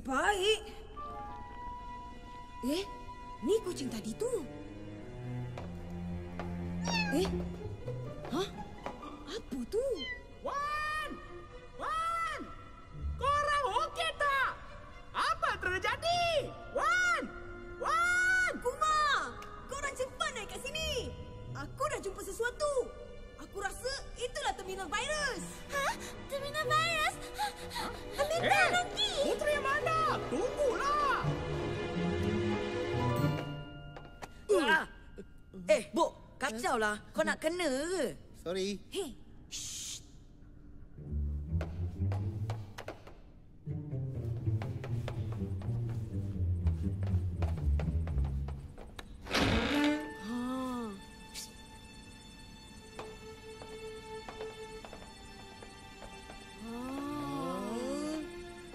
C: Nasib
B: kena ke?
A: Sorry.
C: Hei,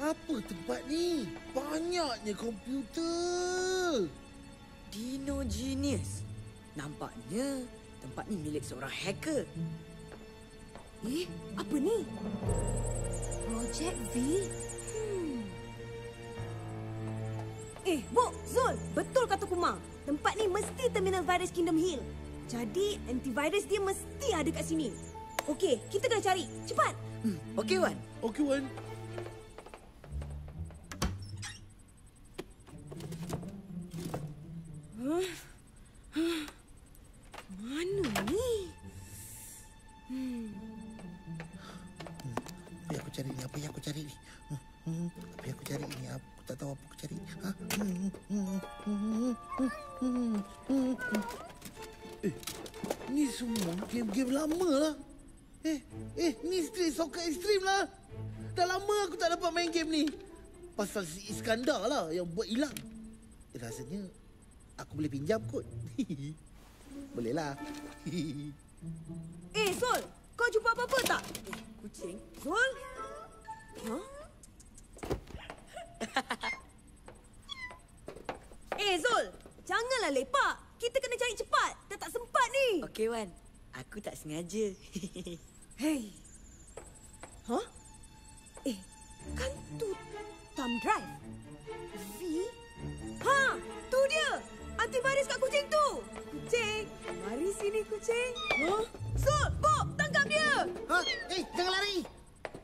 A: Apa tempat ni? Banyaknya komputer.
B: Dino Genius. Nampaknya tempat ni milik seorang hacker.
C: eh, apa ni? Project V? Hmm. Eh, Bo, Zul, betul kata Kuma. Tempat ni mesti terminal virus Kingdom Hill. Jadi, antivirus dia mesti ada kat sini. Okey, kita kena cari. Cepat.
B: Hmm, okey, Wan.
A: Okey, Wan.
C: Huh? Huh? mana ni? Hmm.
A: apa yang aku cari ni. Apa yang aku cari ni? Hmm. hmm. Apa yang aku cari ni? Aku tak tahu apa aku cari. Ha? Hmm, hmm, eh, ni semua game-game lama lah. Eh, eh, ni street soccer extreme lah. Dah lama aku tak dapat main game ni. Pasal si Iskandar lah yang buat hilang. Eh, rasanya aku boleh pinjam kot. [LAUGHS] boleh lah. [LAUGHS]
C: Eh, Sol, kau jumpa apa-apa tak?
B: Kucing.
C: Sol? Huh? [LAUGHS] eh, Zul, janganlah lepak. Kita kena cari cepat. Dah tak sempat ni.
B: Okey, Wan. Aku tak sengaja. [LAUGHS]
C: Hei. Huh? Eh, kan tu thumb drive. V? Ha, tu dia. Antivirus kat kucing tu. Kucing, mari sini kucing. Huh? Zul, Bob, tangkap dia.
A: Ha? Eh, jangan lari.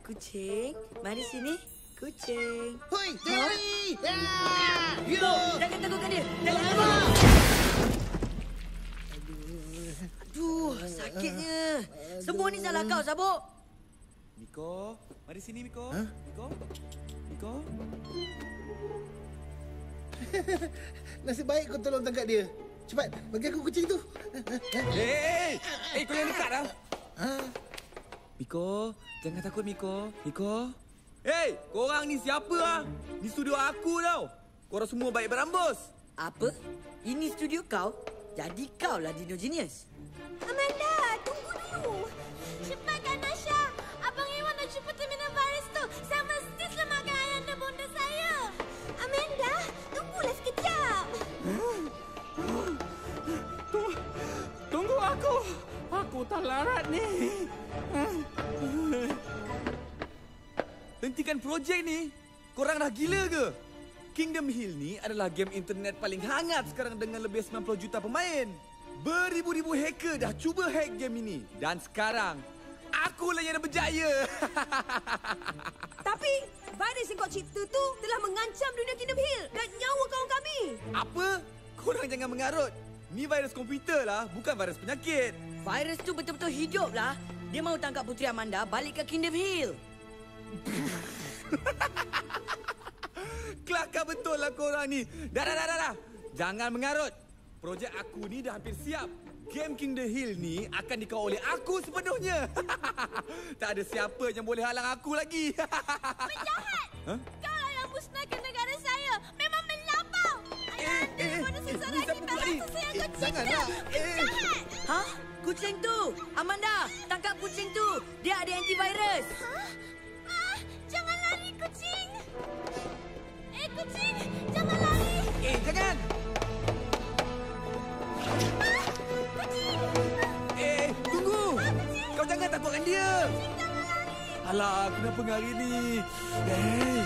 B: Kucing, mari sini. Kucing.
A: Hoi, jangan lari. Ya!
B: Bob, jangan takutkan dia. Jangan lari. Aduh, sakitnya. Semua ni salah kau, Sabuk.
Q: Miko, mari sini Miko.
A: Ha?
Q: Miko. Miko. [LAUGHS]
A: Nasib baik kau tolong tangkap dia. Cepat, bagi aku kucing tu.
Q: Eh, eh, kau yang dekat dah.
A: Ha?
Q: Miko, jangan takut Miko. Miko. Hei, korang ni siapa ah? Ni studio aku tau. Korang semua baik berambus.
B: Apa? Ini studio kau? Jadi kau lah Dino Genius.
O: Amanda, tunggu dulu. Cepatkan Nasha. Abang Iwan dah jumpa terminal virus tu. Saya
J: Aku tak larat ni.
Q: Hentikan projek ni. Korang dah gila ke? Kingdom Hill ni adalah game internet paling hangat sekarang dengan lebih 90 juta pemain. Beribu-ribu hacker dah cuba hack game ini. Dan sekarang, akulah yang dah berjaya. [LAUGHS]
C: Tapi, virus yang kau cipta tu telah mengancam dunia Kingdom Hill dan nyawa kawan kami.
Q: Apa? Korang jangan mengarut. Ni virus komputer lah, bukan virus penyakit.
B: Virus tu betul-betul hidup lah. Dia mahu tangkap Puteri Amanda balik ke Kingdom Hill. [LAUGHS]
Q: Kelakar betul lah korang ni. Dah, dah, dah, dah, dah. Jangan mengarut. Projek aku ni dah hampir siap. Game King the Hill ni akan dikawal oleh aku sepenuhnya. [LAUGHS] tak ada siapa yang boleh halang aku lagi. [LAUGHS]
O: Penjahat!
Q: Huh?
O: Kau lah yang musnahkan negara saya. Memang melampau. Ayah anda
Q: eh,
O: pada susah
Q: ni
O: lagi rasa saya
Q: Eh,
O: kau cipta.
Q: nak. Eh.
O: Penjahat!
B: Kucing tu! Amanda, tangkap kucing tu. Dia ada antivirus.
O: Ah, jangan lari kucing. Eh kucing, jangan lari.
Q: Eh, jangan!
O: Ah, kucing.
Q: Eh, tunggu! Kau jangan takutkan dia! Alah, kenapa hari ni? Eh,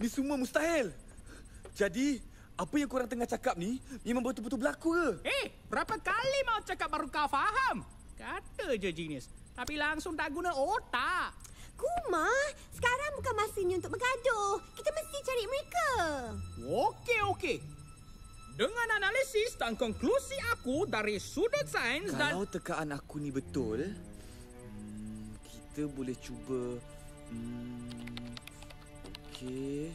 Q: Ni semua mustahil. Jadi, apa yang korang tengah cakap ni memang betul-betul berlaku ke?
J: Eh, berapa kali mau cakap baru kau faham? Kata je genius. Tapi langsung tak guna otak.
P: Kuma, sekarang bukan masanya untuk bergaduh. Kita mesti cari mereka.
J: Okey, okey. Dengan analisis dan konklusi aku dari sudut sains dan...
Q: Kalau tekaan aku ni betul, hmm, kita boleh cuba... Hmm, okey.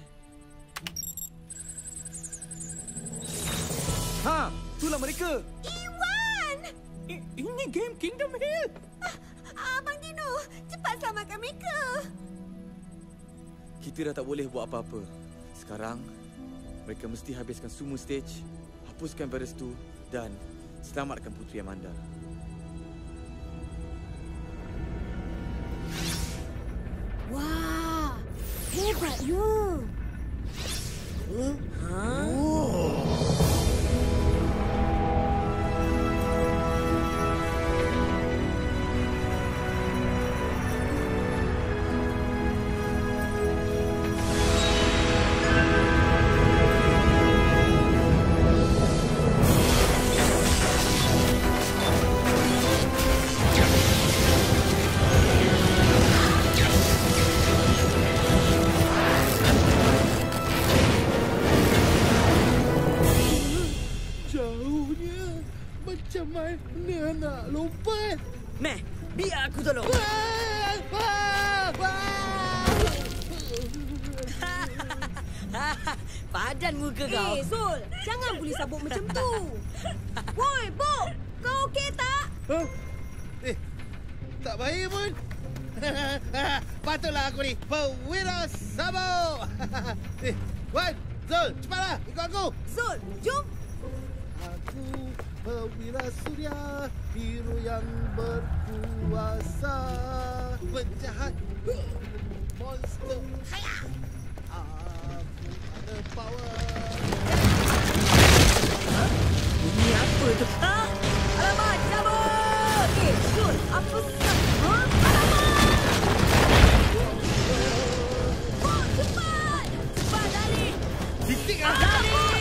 Q: Ha, itulah mereka.
P: Iwan!
J: I, ini game Kingdom Hill.
P: Ah, Abang Dino, cepat selamatkan mereka.
Q: Kita dah tak boleh buat apa-apa. Sekarang, mereka mesti habiskan semua stage, hapuskan virus tu dan selamatkan Puteri Amanda.
P: Wah, hebatnya.
A: Jauhnya. [LAUGHS] Patutlah aku ni pewira sabuk. [LAUGHS] eh, Wan, Zul, cepatlah ikut aku.
C: Zul, jom.
A: Aku pewira suria, biru yang berkuasa, penjahat monster. Aku ada
B: Bunyi apa tu? Ha? Alamak, cabut!
C: Eh, Syul, apa sah?
B: Dale.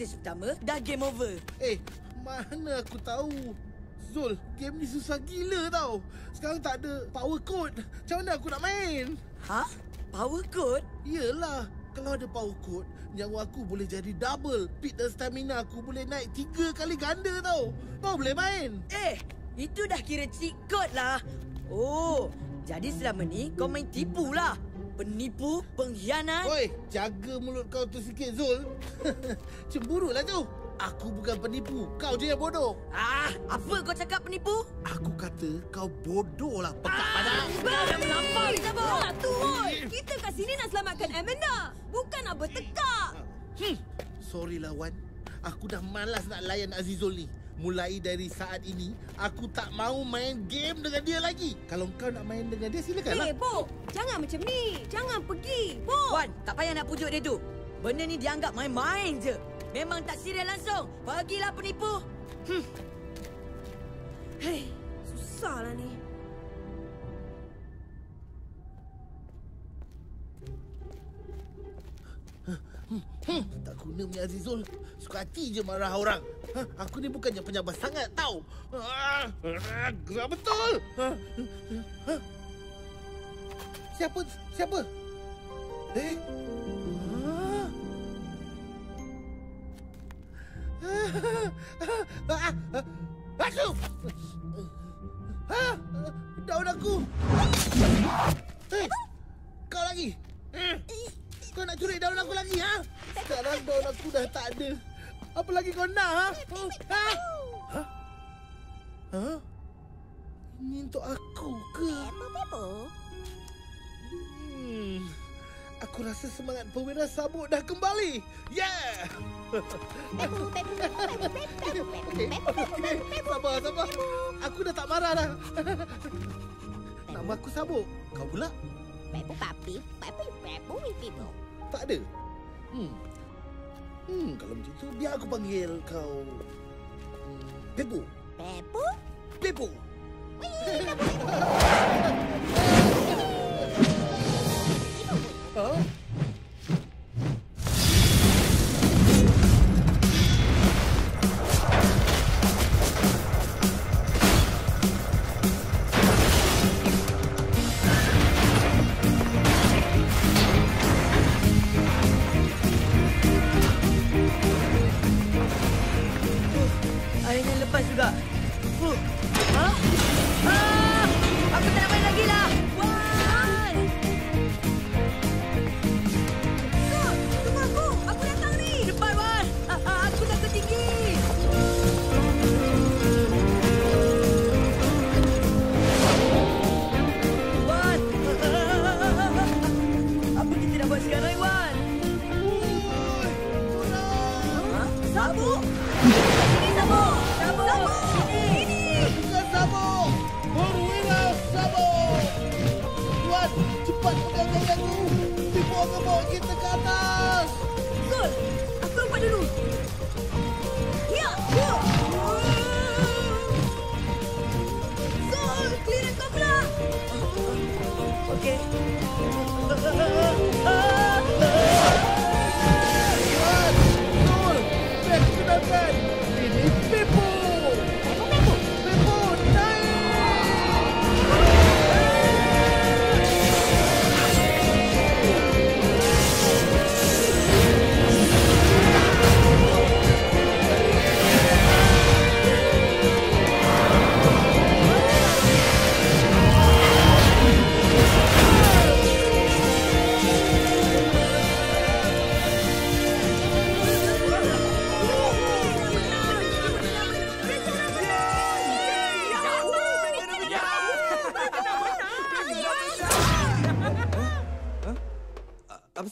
B: Stage pertama, dah game over.
A: Eh, mana aku tahu? Zul, game ni susah gila tau. Sekarang tak ada power code. Macam mana aku nak main?
B: Ha? Power code?
A: Yelah. Kalau ada power code, nyawa aku boleh jadi double. Speed dan stamina aku boleh naik tiga kali ganda tau. Kau boleh main.
B: Eh, itu dah kira cheat code lah. Oh, jadi selama ni kau main tipu lah. Penipu, pengkhianat.
A: Oi, jaga mulut kau tu sikit Zul. [LAUGHS] Cemburu lah tu. Aku bukan penipu. Kau je yang bodoh.
B: Ah, apa kau cakap penipu?
A: Aku kata kau bodoh lah pekat ah, padat.
C: Dah melampau! Tak tu, oi! Kita kat sini nak selamatkan Amanda. Bukan nak bertekak.
A: Hmm. Sorry lah, Wan. Aku dah malas nak layan Azizul ni. Mulai dari saat ini, aku tak mau main game dengan dia lagi. Kalau kau nak main dengan dia, silakanlah.
C: Eh, Bo! Jangan macam ni. Jangan pergi. Bo!
B: Wan, tak payah nak pujuk dia tu. Benda ni dianggap main-main je. Memang tak serius langsung. Pergilah penipu. Hmm.
C: Hei, susahlah ni.
A: Hmm, tak guna punya Azizul. Suka hati je marah orang. Ha, aku ni bukannya penyabar sangat tau. Ah, ah, gerak betul. Ha, ha. Siapa? Siapa? Eh? Ah. Ah, ah, Aku! Ah, daun aku! Eh, kau lagi! Eh, Kau nak curi daun aku lagi, ha? Sekarang daun aku dah tak ada. Apa lagi kau nak, ha? Ha? Ha? Ha? Ini untuk aku ke? Hmm. Aku rasa semangat perwira sabuk dah kembali. Yeah! Sabar, sabar. Aku dah tak marah dah. [LAUGHS] Nama aku Sabuk. Kau pula?
P: Pepo papi, papi pepo pipo.
A: Tak ada. Hmm. Hmm, kalau macam tu biar aku panggil kau hmm, Pepo.
P: Pepo?
A: Pepo. Ha?
B: Akhirnya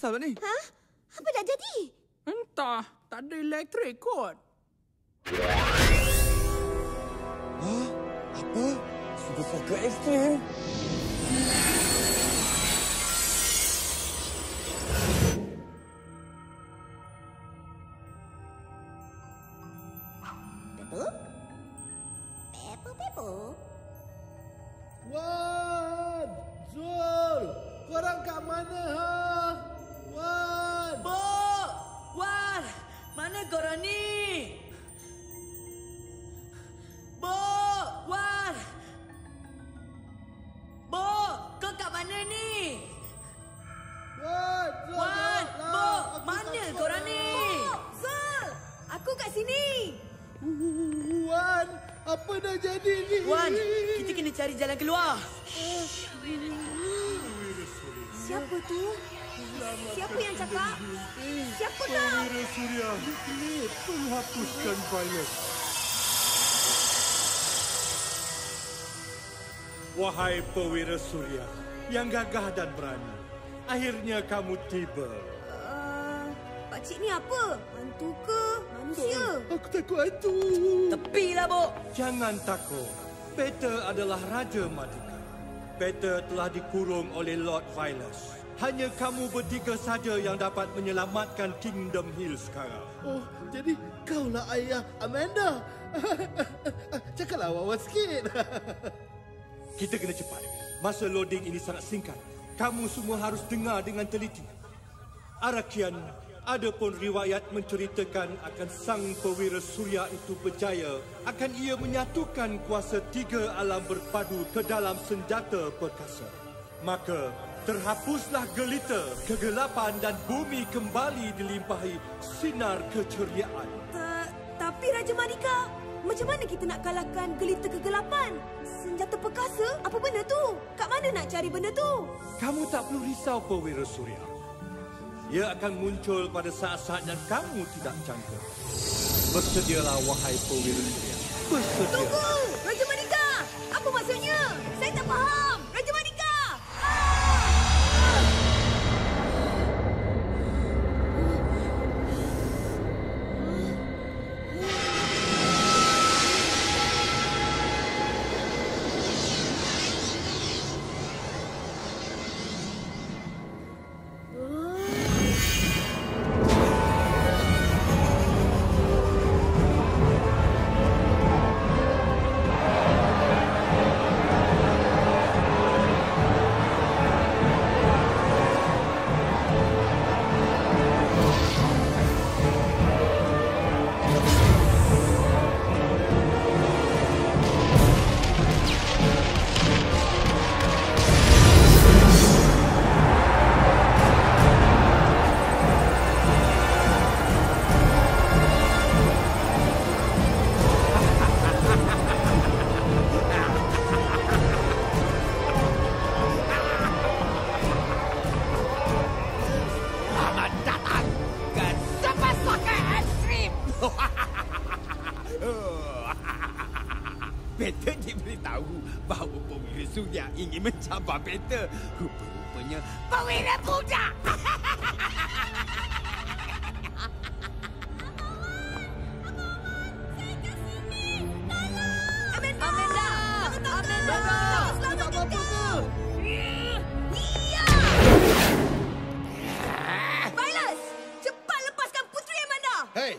Q: pasal ni?
P: Ha? Apa dah jadi?
J: Entah, tak ada elektrik kot.
A: Wan!
B: Kita kena cari jalan keluar.
C: Siapa tu? Siapa yang cakap? Siapa tu?
G: Perwira Suria, penghapuskan virus. Wahai Perwira Suria yang gagah dan berani, akhirnya kamu tiba.
C: Uh, Pakcik ni apa? Hantu ke? Manusia?
A: Aku takut hantu.
B: Tepilah, Bo.
G: Jangan takut. Peter adalah Raja Madika. Peter telah dikurung oleh Lord Vilas. Hanya kamu bertiga saja yang dapat menyelamatkan Kingdom Hill sekarang.
A: Oh, jadi kaulah ayah Amanda. [LAUGHS] Cakaplah wawa sikit. [LAUGHS]
G: Kita kena cepat. Masa loading ini sangat singkat. Kamu semua harus dengar dengan teliti. Arakian, ada pun riwayat menceritakan akan sang perwira surya itu berjaya akan ia menyatukan kuasa tiga alam berpadu ke dalam senjata perkasa. Maka, terhapuslah gelita, kegelapan dan bumi kembali dilimpahi sinar keceriaan.
C: Ta- tapi Raja Madika, macam mana kita nak kalahkan gelita kegelapan? Senjata perkasa? Apa benda tu? Kat mana nak cari benda tu?
G: Kamu tak perlu risau perwira surya. Ia akan muncul pada saat-saat yang kamu tidak jangka. Bersedialah wahai perwira surya. Bersedia.
C: Tunggu! Raja Madika! Apa maksudnya? Saya tak faham!
I: Mencabar Peter. Rupa-rupanya Perwira budak.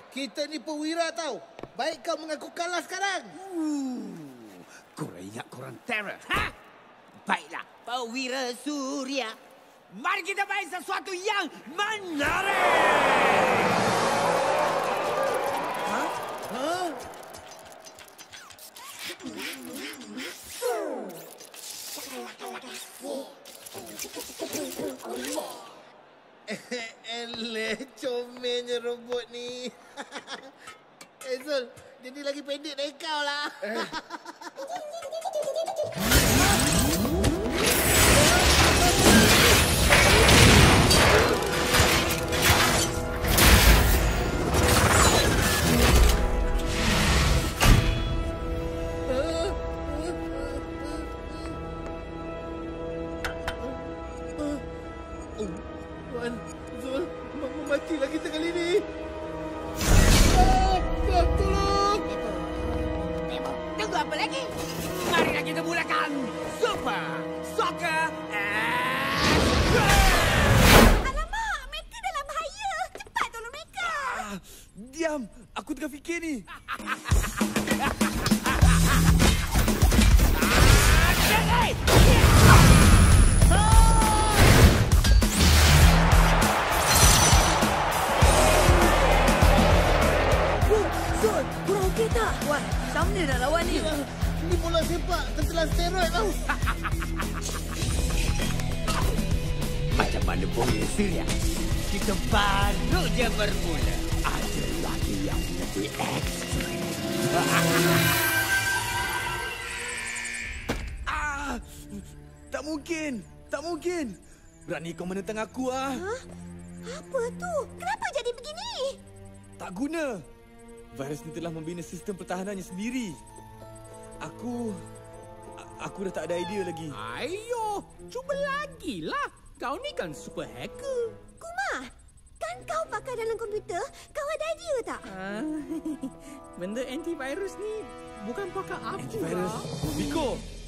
C: Kita!
A: Ni perwira tau. Baik kau mengaku kalah sekarang.
I: Korang ingat korang terror, ha? Baiklah, Perwira Surya. Mari kita main sesuatu yang menarik.
A: Ha? [LAUGHS] Eleh, comelnya robot ni. [LAUGHS] eh, Zul, jadi lagi pendek dari kau lah. [LAUGHS]
I: Berani ni
A: kau menentang aku ah. Ha?
P: Apa tu? Kenapa jadi begini?
A: Tak guna. Virus ni telah membina sistem pertahanannya sendiri. Aku aku dah tak ada idea lagi.
J: Ayo, cuba lagi lah. Kau ni kan super hacker.
P: Kuma, kan kau pakai dalam komputer, kau ada idea tak?
J: Ha. [LAUGHS] Benda antivirus ni bukan pakai aku.
A: Antivirus.
J: Lah.
A: Biko.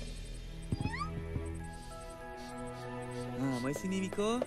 A: Ha, mai sini Miko.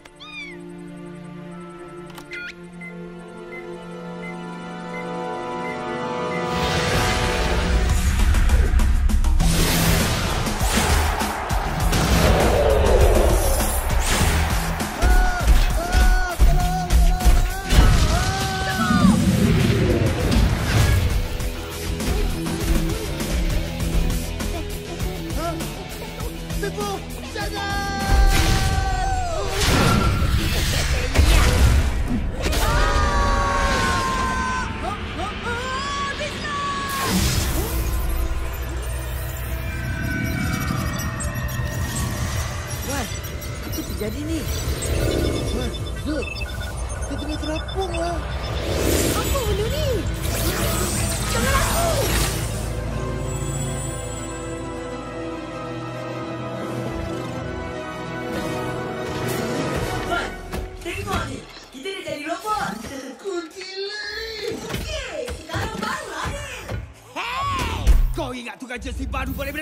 I: का जैसी बारू बड़े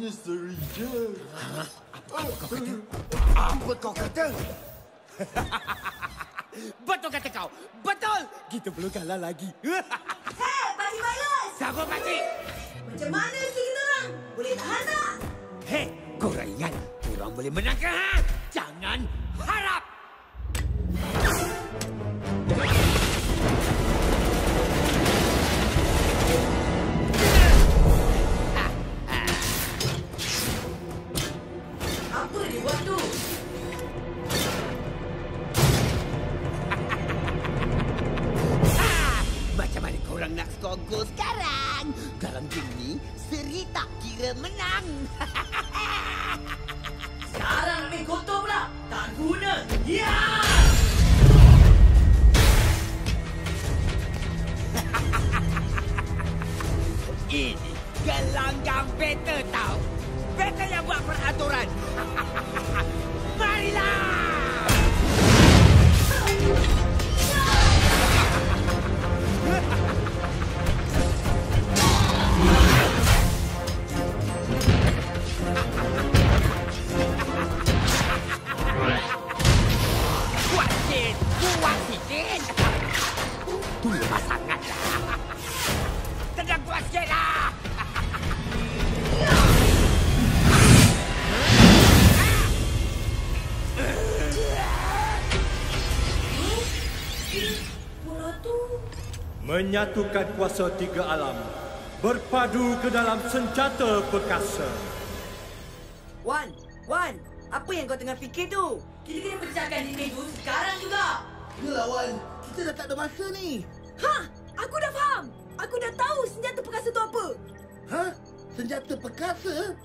P: Apa
R: kau
D: kata? Apa kau kata? Betul kata kau. Betul. Kita belum kalah lagi. [LAUGHS]
C: Hei, Pakcik Virus!
D: Siapa pakcik?
C: Macam mana si kita orang? Boleh tahan tak?
D: Hei, korang ingat korang boleh menang ke? Ha? Jangan harap.
I: Gol sekarang? Dalam game ni, seri tak kira menang. [LAUGHS]
B: Sekarang main kotor pula. Tak guna. Ya!
D: Ini [LAUGHS] gelanggang beta tau. Beta yang buat peraturan. [LAUGHS] Marilah!
G: Menyatukan kuasa tiga alam. Berpadu ke dalam senjata perkasa.
B: Wan, Wan, apa yang kau tengah fikir tu? Kita kena pecahkan dinding tu sekarang juga.
A: Yalah Wan, kita dah tak ada masa ni.
C: Ha! Aku dah faham! Aku dah tahu senjata perkasa tu apa!
A: Ha? Senjata perkasa?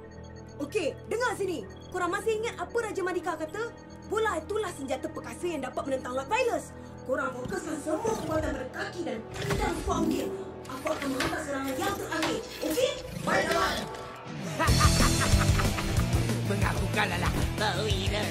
C: Okey, dengar sini. Korang masih ingat apa Raja Madika kata? Bola itulah senjata perkasa yang dapat menentang Lord Virus. Korang fokuskan semua kekuatan berkaki dan tendang form game. Aku akan menghantar serangan yang terakhir. Okey? Baiklah. [LAUGHS]
I: Mengaku kalah lah. Bawira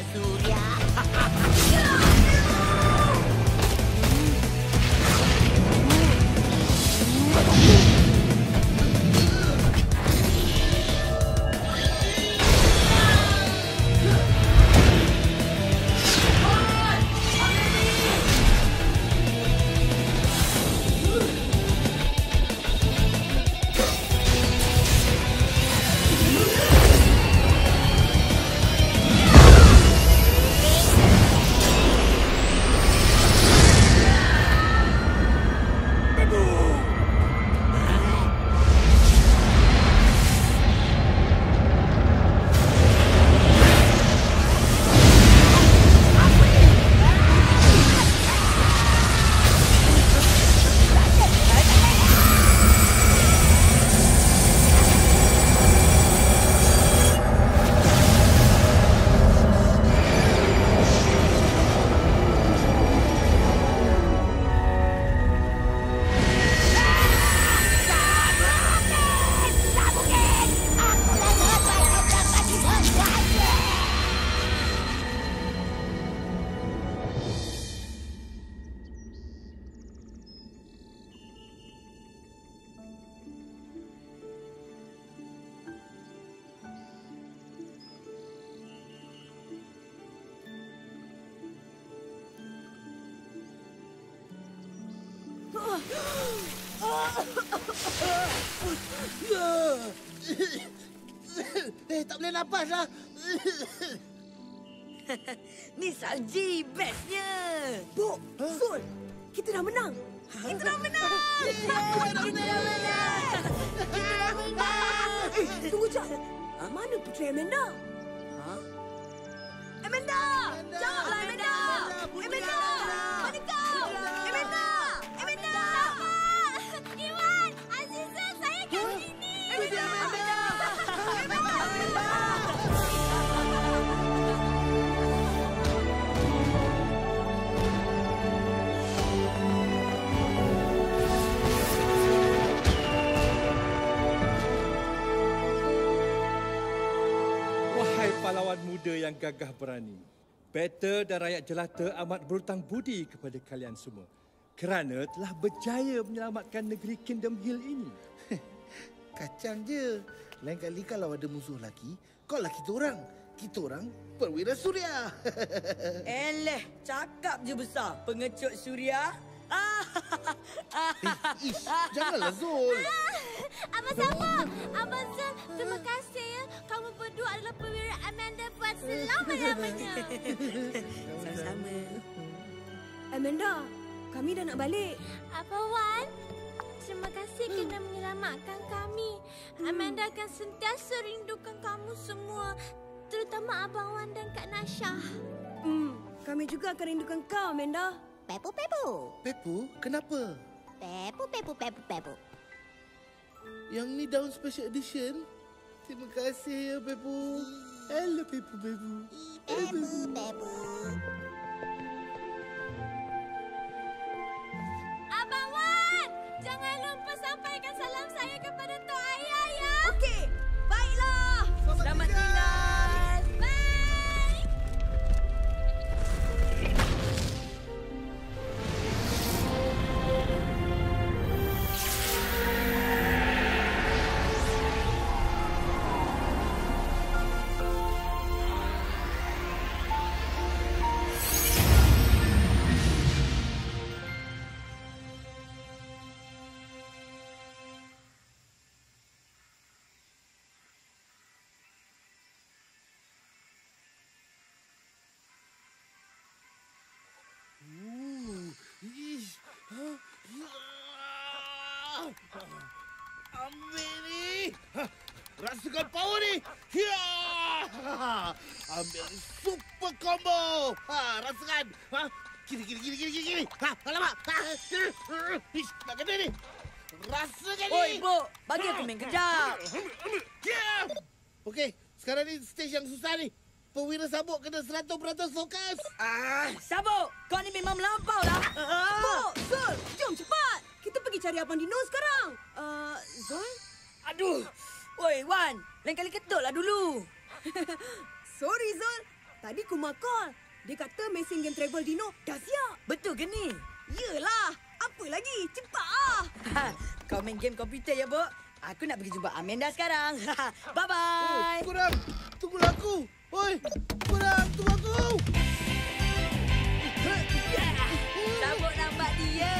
A: lah. [LAUGHS]
B: Ni Salji bestnya.
C: Bu, Zul, kita dah menang. Kita dah [LAUGHS] menang.
B: Kita dah menang.
C: Kita dah menang. Eh, tunggu jap. Mana Puteri Amanda? Amanda! Jawablah Amanda! Amanda! Mana kau? Amanda!
G: Pahlawan muda yang gagah berani. Beta dan rakyat jelata amat berhutang budi kepada kalian semua. kerana telah berjaya menyelamatkan negeri Kingdom Hill ini. [LAUGHS]
A: Kacang je. Lain kali kalau ada musuh lagi, kau lah kita orang. Kita orang perwira suria. [LAUGHS]
B: Eleh, cakap je besar. Pengecut suria.
A: Eh, ish, janganlah Zul.
O: Abang Sabah, Abang Zul, terima kasih ya. Kamu berdua adalah perwira Amanda buat selama-lamanya.
B: Sama-sama.
C: Amanda, kami dah nak balik.
O: Apa Wan? Terima kasih hmm. kerana menyelamatkan kami. Hmm. Amanda akan sentiasa rindukan kamu semua. Terutama Abang Wan dan Kak Nasha.
C: Hmm, kami juga akan rindukan kau, Amanda.
P: Pepu, Pepu.
A: Pepu? Kenapa?
P: Pepu, Pepu, Pepu, Pepu.
A: Yang ni daun special edition. Terima kasih ya, Pepu. Hello, Pepu, Pepu.
P: Pepu, Pepu.
O: Abang Wan, jangan lupa sampaikan salam saya Ya.
A: Ambil super combo. Ha, rasakan. Ha, kiri kiri kiri kiri kiri. kiri. Ha, alamak. Ha, ish, nak kena ni. Rasakan ni.
B: Oi, Bo, bagi aku main kejap.
A: Ya. Okey, sekarang ni stage yang susah ni. Perwira sabuk kena 100% fokus.
B: Ah, sabuk. Kau ni memang melampau lah. Ah.
C: Bo, Zul, jom cepat. Kita pergi cari Abang Dino sekarang. Uh, Zul?
B: Aduh. Oi, Wan. Lain kali ketutlah dulu. [LAUGHS]
C: Sorry, Zul. Tadi Kuma call. Dia kata mesin game travel Dino dah siap.
B: Betul ke ni?
C: Yelah. Apa lagi? Cepat ah. [LAUGHS]
B: Kau main game komputer ya, Bo? Aku nak pergi jumpa Amanda sekarang. [LAUGHS] Bye-bye.
A: Hey, kurang. Tunggulah aku. Oi, kurang. Tunggu aku.
B: Sabuk nampak dia